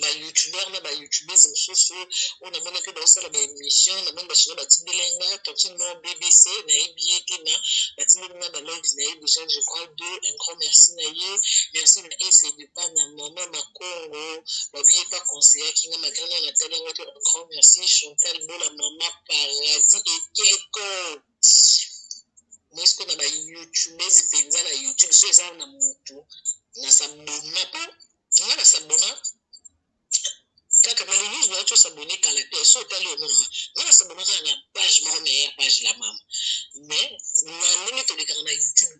ba youtubeur na ba youtubese mosusu oyo namonaki baosala ba émission namoni basuka batindeli nga tantine moko bbc nayebi ye te ma batindeli nga balove na ye déjà je crois deux un grand merci na ye merci na ese depa na mama makongo babi ye pa conseillaki nga malgré nao natali yango te un grand merci chantal bola mama paradis ekeko mwasi mpo na ba youtubes mpenza na youtube so eza na motu na sabona mpo nga na sabona kaka na lenews na oto sabone kala te so otali omonaka nga na sabona kaka na page moko na ya page la mama mais na ndenge tolekaka na youtube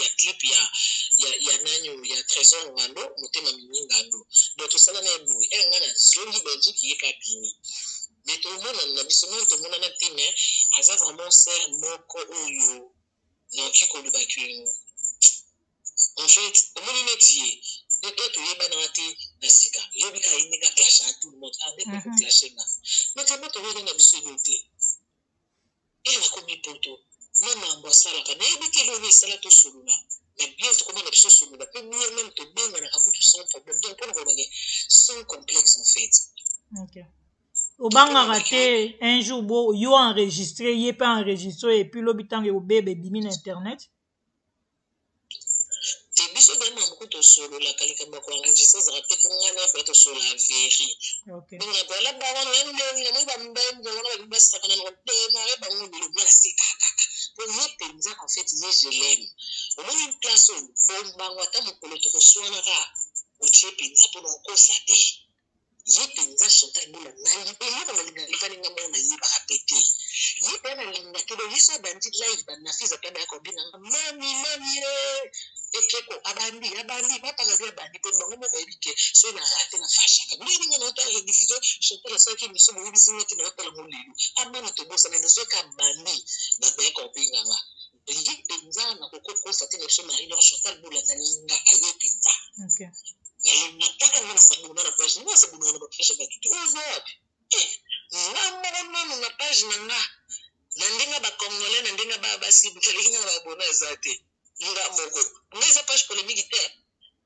ya clip ya ya ya nani oyo ya trésor ngando motema mimi ngando donc tosala na ye boye eh nga nazongi belgique ye mpe abimi mais tomonana na biso moko tomonana te mais aza vraiment sere moko oyo naoki koloba ke en fait omoni neti ye nde toyebanaka te na sika yebi kaka ye ndenge aclasha tout le monde ande koko clashe nga mais kama toyena na biso elo te Awa nakomi poto na mambo asalaka nayebi te eloko nini esala tosolola mais bien tokoma na biso solola pe bien meme tobenganaka kutu sans problème donc mpona koloba ke sans complexe en fait okay. obangaka te un jour bo yo enregistre ye pe enregistre oyo epuis lobi ntango ekobeba ebimi na internet te biso bana moko tosololaka likambo ya koenregistre ezalaka te mpo ngai na epoya tosolola averi okay. donc na boyala bango wana ya ndenge namoni bambembe wana balingi basilaka na kodemare bango bilobi nasekaka mpo ye mpenza en fait ye geleme omoni place oyo bombango ata mokolo tokoswanaka otie mpenza mpo na okosa te ye mpenza chantal bola eloko nalingaki nga moko nayebaka mpe te ye mpe nalingaki do ye so abandi live banafis ata baya kobenganga mami mami ye ekeko abandi abandi bapakabi abandi mpo bango moko bayebi ke soki na rate na fashaka ndenge ninga naota rediffusion chantal asalaki emission boyebisi ngaki naotala ngo lelo amana tobosana na soki abandi bato baye kobenganga olingi mpenza na koko kosa te na biso marie lor chantal bola nalinga aye mpenza nalingataka nga na sabulunga na page nga sabulunga na bapage ya bato te oza wapi nga moko nanu na page na nga na ndenge bacongolais na ndenge baya basi nalingi nga na babona eza te nga moko nga eza page polemiki te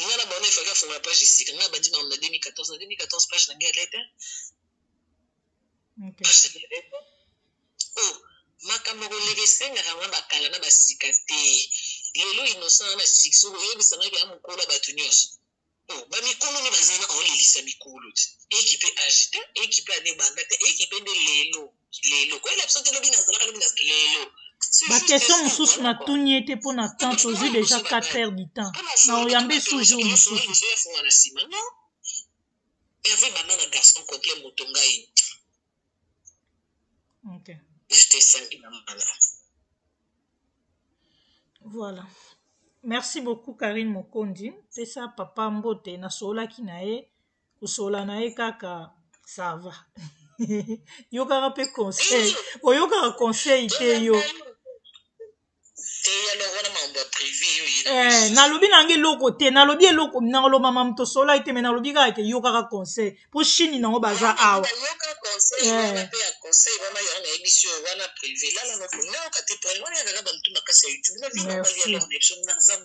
Nga na bango il fallait afongola page esika nga nabandi makambo na 2014 na 2014 page na nga elete okay. page na nga elete o oh, makambo koleka esengaka yango bakala na basika te lelo innocent na siksi okoyebisa ngaki ya mokolo ya bato nyonso o oh, bamikolo nde bazali na olelisa mikolo te eki mpe age te eki mpe ane banda te eki mpe nde lelo lelo koyela biso te lobi nazalaka lobi nazalaka lelo bakestion mosusu natuni ye te mpo na temps tozwi deja 4 heures du temps na oyambe su jour mosusu herve banda na garçon complet moto ngai okay. voilà merci beaucoup karine mokondi pesa papa mbote nasololaki na ye kosola na ye kaka sava yokaka mpe conseil oyokaka conseil te yo eh, nalobi nange eloko te nalobi eloko naloba mama tosolaki te me nalobi kaka ke yokaka conseil mpo shini nango baza awa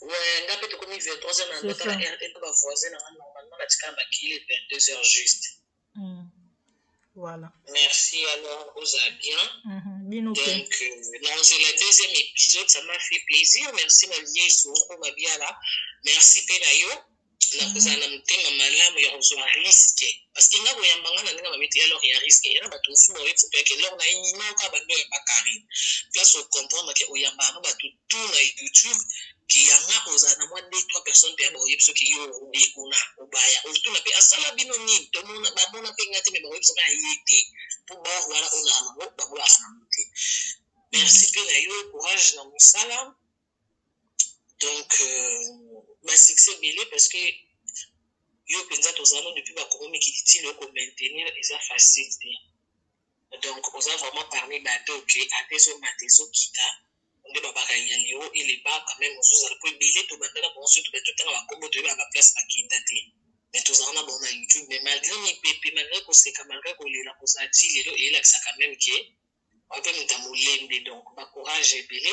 Ouais, nga pe tokomi 23 heures na C'est ndota ça. na RD na ba voisins na nga normalement na tika na makili 22 heures juste. Mm. Voilà. Merci alors oza bien. Mhm, Bino pe. Donc, euh, dans la deuxième épisode, ça m'a fait plaisir. Merci, ma vieille Zoro Mabiala. Merci, Penayo. na kozala na motema malamu ya kozwa riske parceke nga koyamba nga na ndenge mabe te alors ya riske yana bato mosusu baoye foto yake lor na eyinoka bando ya bakari place ocomprendre ke oyambaka na bato tu na youtube ke yanga ozala na mwa de trois personnes mpe ya baoyebi soki yo odekona obaya otuna mpe asala bino nini tomona bamona mpe nga te me baoyebi soki aye te mpo bor wana onaka nango baboyaka nango te merci mpe na yo courage na mosala donc ba succès ebele parce que yo mpenza toza no depuis bakomi mikili ti lelo ko maintenir eza facile te donc oza vraiment parmi bato oyo ke ata ezomata ezokita nde babaka ya leo et le bas quand même ozozala mpo ebele tobanda na bango surtout bato tanga bakombo toyebaka ba place bakenda te mais tozala na bango na youtube mais malgré mipepe malgré koseka malgré kolela kozala ti lelo eyelakisa quand même ke Oza moto ya molende donc ba courage ebele.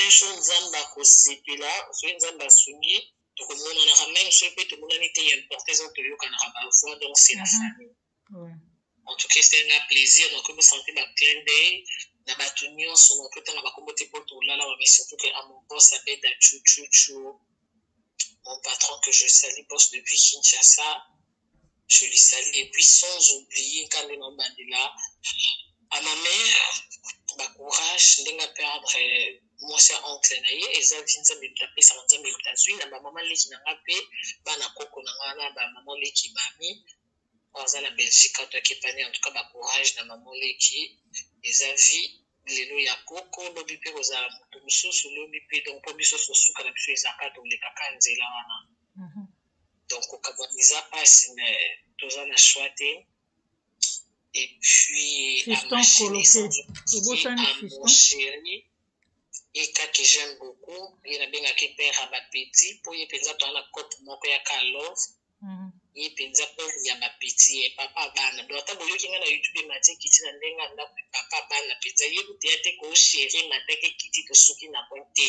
Un jour Nzambe akosepela soki Nzambe asungi tokomonanaka meme soki mpe tomonani te ya importe eza toyokanaka ba voix donc c'est la famille. Ouais. En tout cas, c'est un plaisir. Donc, vous sentez ma clin d'œil. Na batu nyonso na kota na bakombo te poto lala wa mais surtout que à mon boss appelle da chou chou chou mon patron que je salue boss depuis Kinshasa je lui salue et puis sans oublier nka nde nabandela à ma mère ba courage ndenge a perdre mwasi ya oncle na ye eza vi nzambe moto apesaka nzambe moto azwi na bamama leki na nga mpe bana koko na nga na bamama leki bami aza na belgique ato akepani en tout cas ba courage na mama leki eza vi lelo ya koko lobi mpe kozala moto mosusu lobi mpe donc mpo biso tosuka na biso ezaka tolekaka nzela wana donc kokabwana eza mpasi me toza na soi te epuis amasheriamasheri ye kake j'aime beaucoup ye nabengaki père ya bapeti mpo ye mpenza toza na cope moko ya kalove mhm. ye mpenza père ya bapeti ye papa bana donc ata boyoki ngai na youtube emati ekiti na ndenge ya ndako papa bana mpenza ye kuteya te koo sheri mataki ekiti tosuki na koi te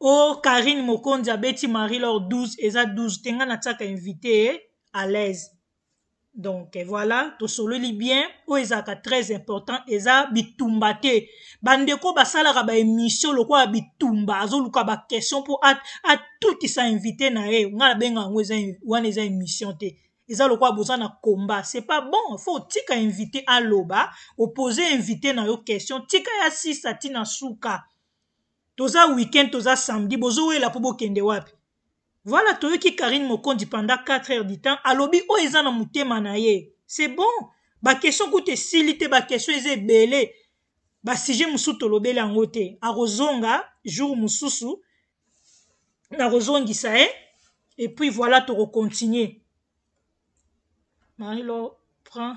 Oh Carine mokonzi abeti Marie l'or 12 eza 12 te nga na tiaka invite à l'aise donc voilà tosololi bien oyo ezalaka très important eza bitumba te bandeko basalaka ba émission lokola bitumba azoluka ba question mpo atutisa invite na ye nga nabenga yango eza wana eza émission te eza lokola boza na combat c'est pas bon fo otika invite aloba opose invite na yo question tika ya sisa ti na suka Toza week-end toza samedi bozo wela po bokende wapi? Voilà toyoki Carine Mokonzi pendant quatre heures du temps alobi oyo eza na motema na ye c'est bon ba question kutu esili te ba question eza ebele ba sujet mosusu tolobeli yango te akozonga jour mosusu nakozongisa ye et puis voilà toko continuer Marie-Laure prend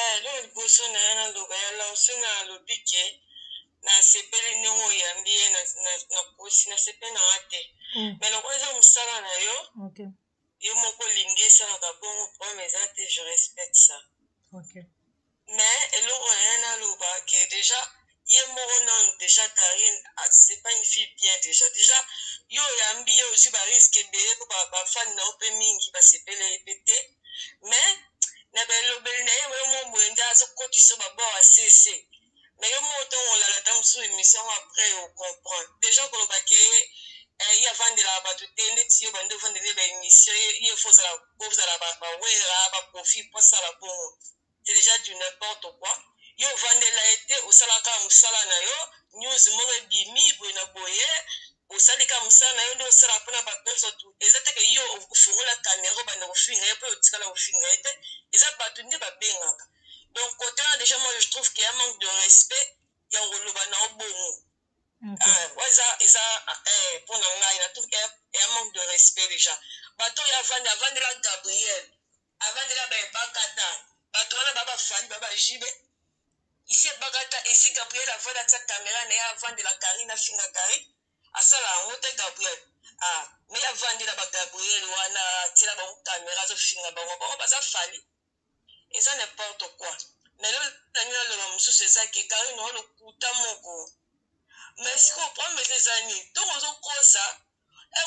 Eloko ya liboso na ya naloba ya Laurcena alobi ke nasepeli ndenge oyambi ye nakosi nasepeli na nga te mais lokola eza musala na yo yo moko olingi esalaka bongo problème eza te je respecte ça mais eloko na ye naloba ke dejà ye moko nanu dejà Carine c'est pas une fille bien dejà dejà yo oyambi ye ozui ba risque ebele po ba fan na yo pe mingi ba sepela ye pe te mais na ba elobeli na ye yo moko boye nde azo kotisa yo ba bord ya se se mais yo moko tangu olala ata mususu emission yango après o comprendre dejà koloba ke ye avandelaka batu te ndeti yo obandi ovandela ye ba emission ye il faut ozala ba werra ba koffi po asala bongo C'est dejà du n'importe quoi yo ovandela ye te osala kaka musala na yo news moko ebimi boye na boye osali kaka musala na yo nde osala pona batu nionso tu eza te ke yo ofungola camera obanda kofinga ye po otikala kofinga ye te eza batu nde ba bengaka donc cote wana dejà moi je trouve ke y'a manque de respect ya koloba na yo bongo ah eza eza eh pona ngai na trouve ke y'a manque de respect dejà batu oyo avandi avandela Gabrielle Avandi na ba ebakata. Batu wana ba ba fally ba ba JB. Ici ebakata esi Gabriel avanda atia camera naye avandela Carine afinga Carine. Asala yango te Gabriel. Ah mais avandela ba Gabriel wana atiela bango camera azo finga bango bango baza fally. Eza n'importe quoi. Mais lelo nalingi naloba mosusu eza ke Carine oyo lokuta moko. Mais sikoyo problème eza nini? Tango ozo kosa eh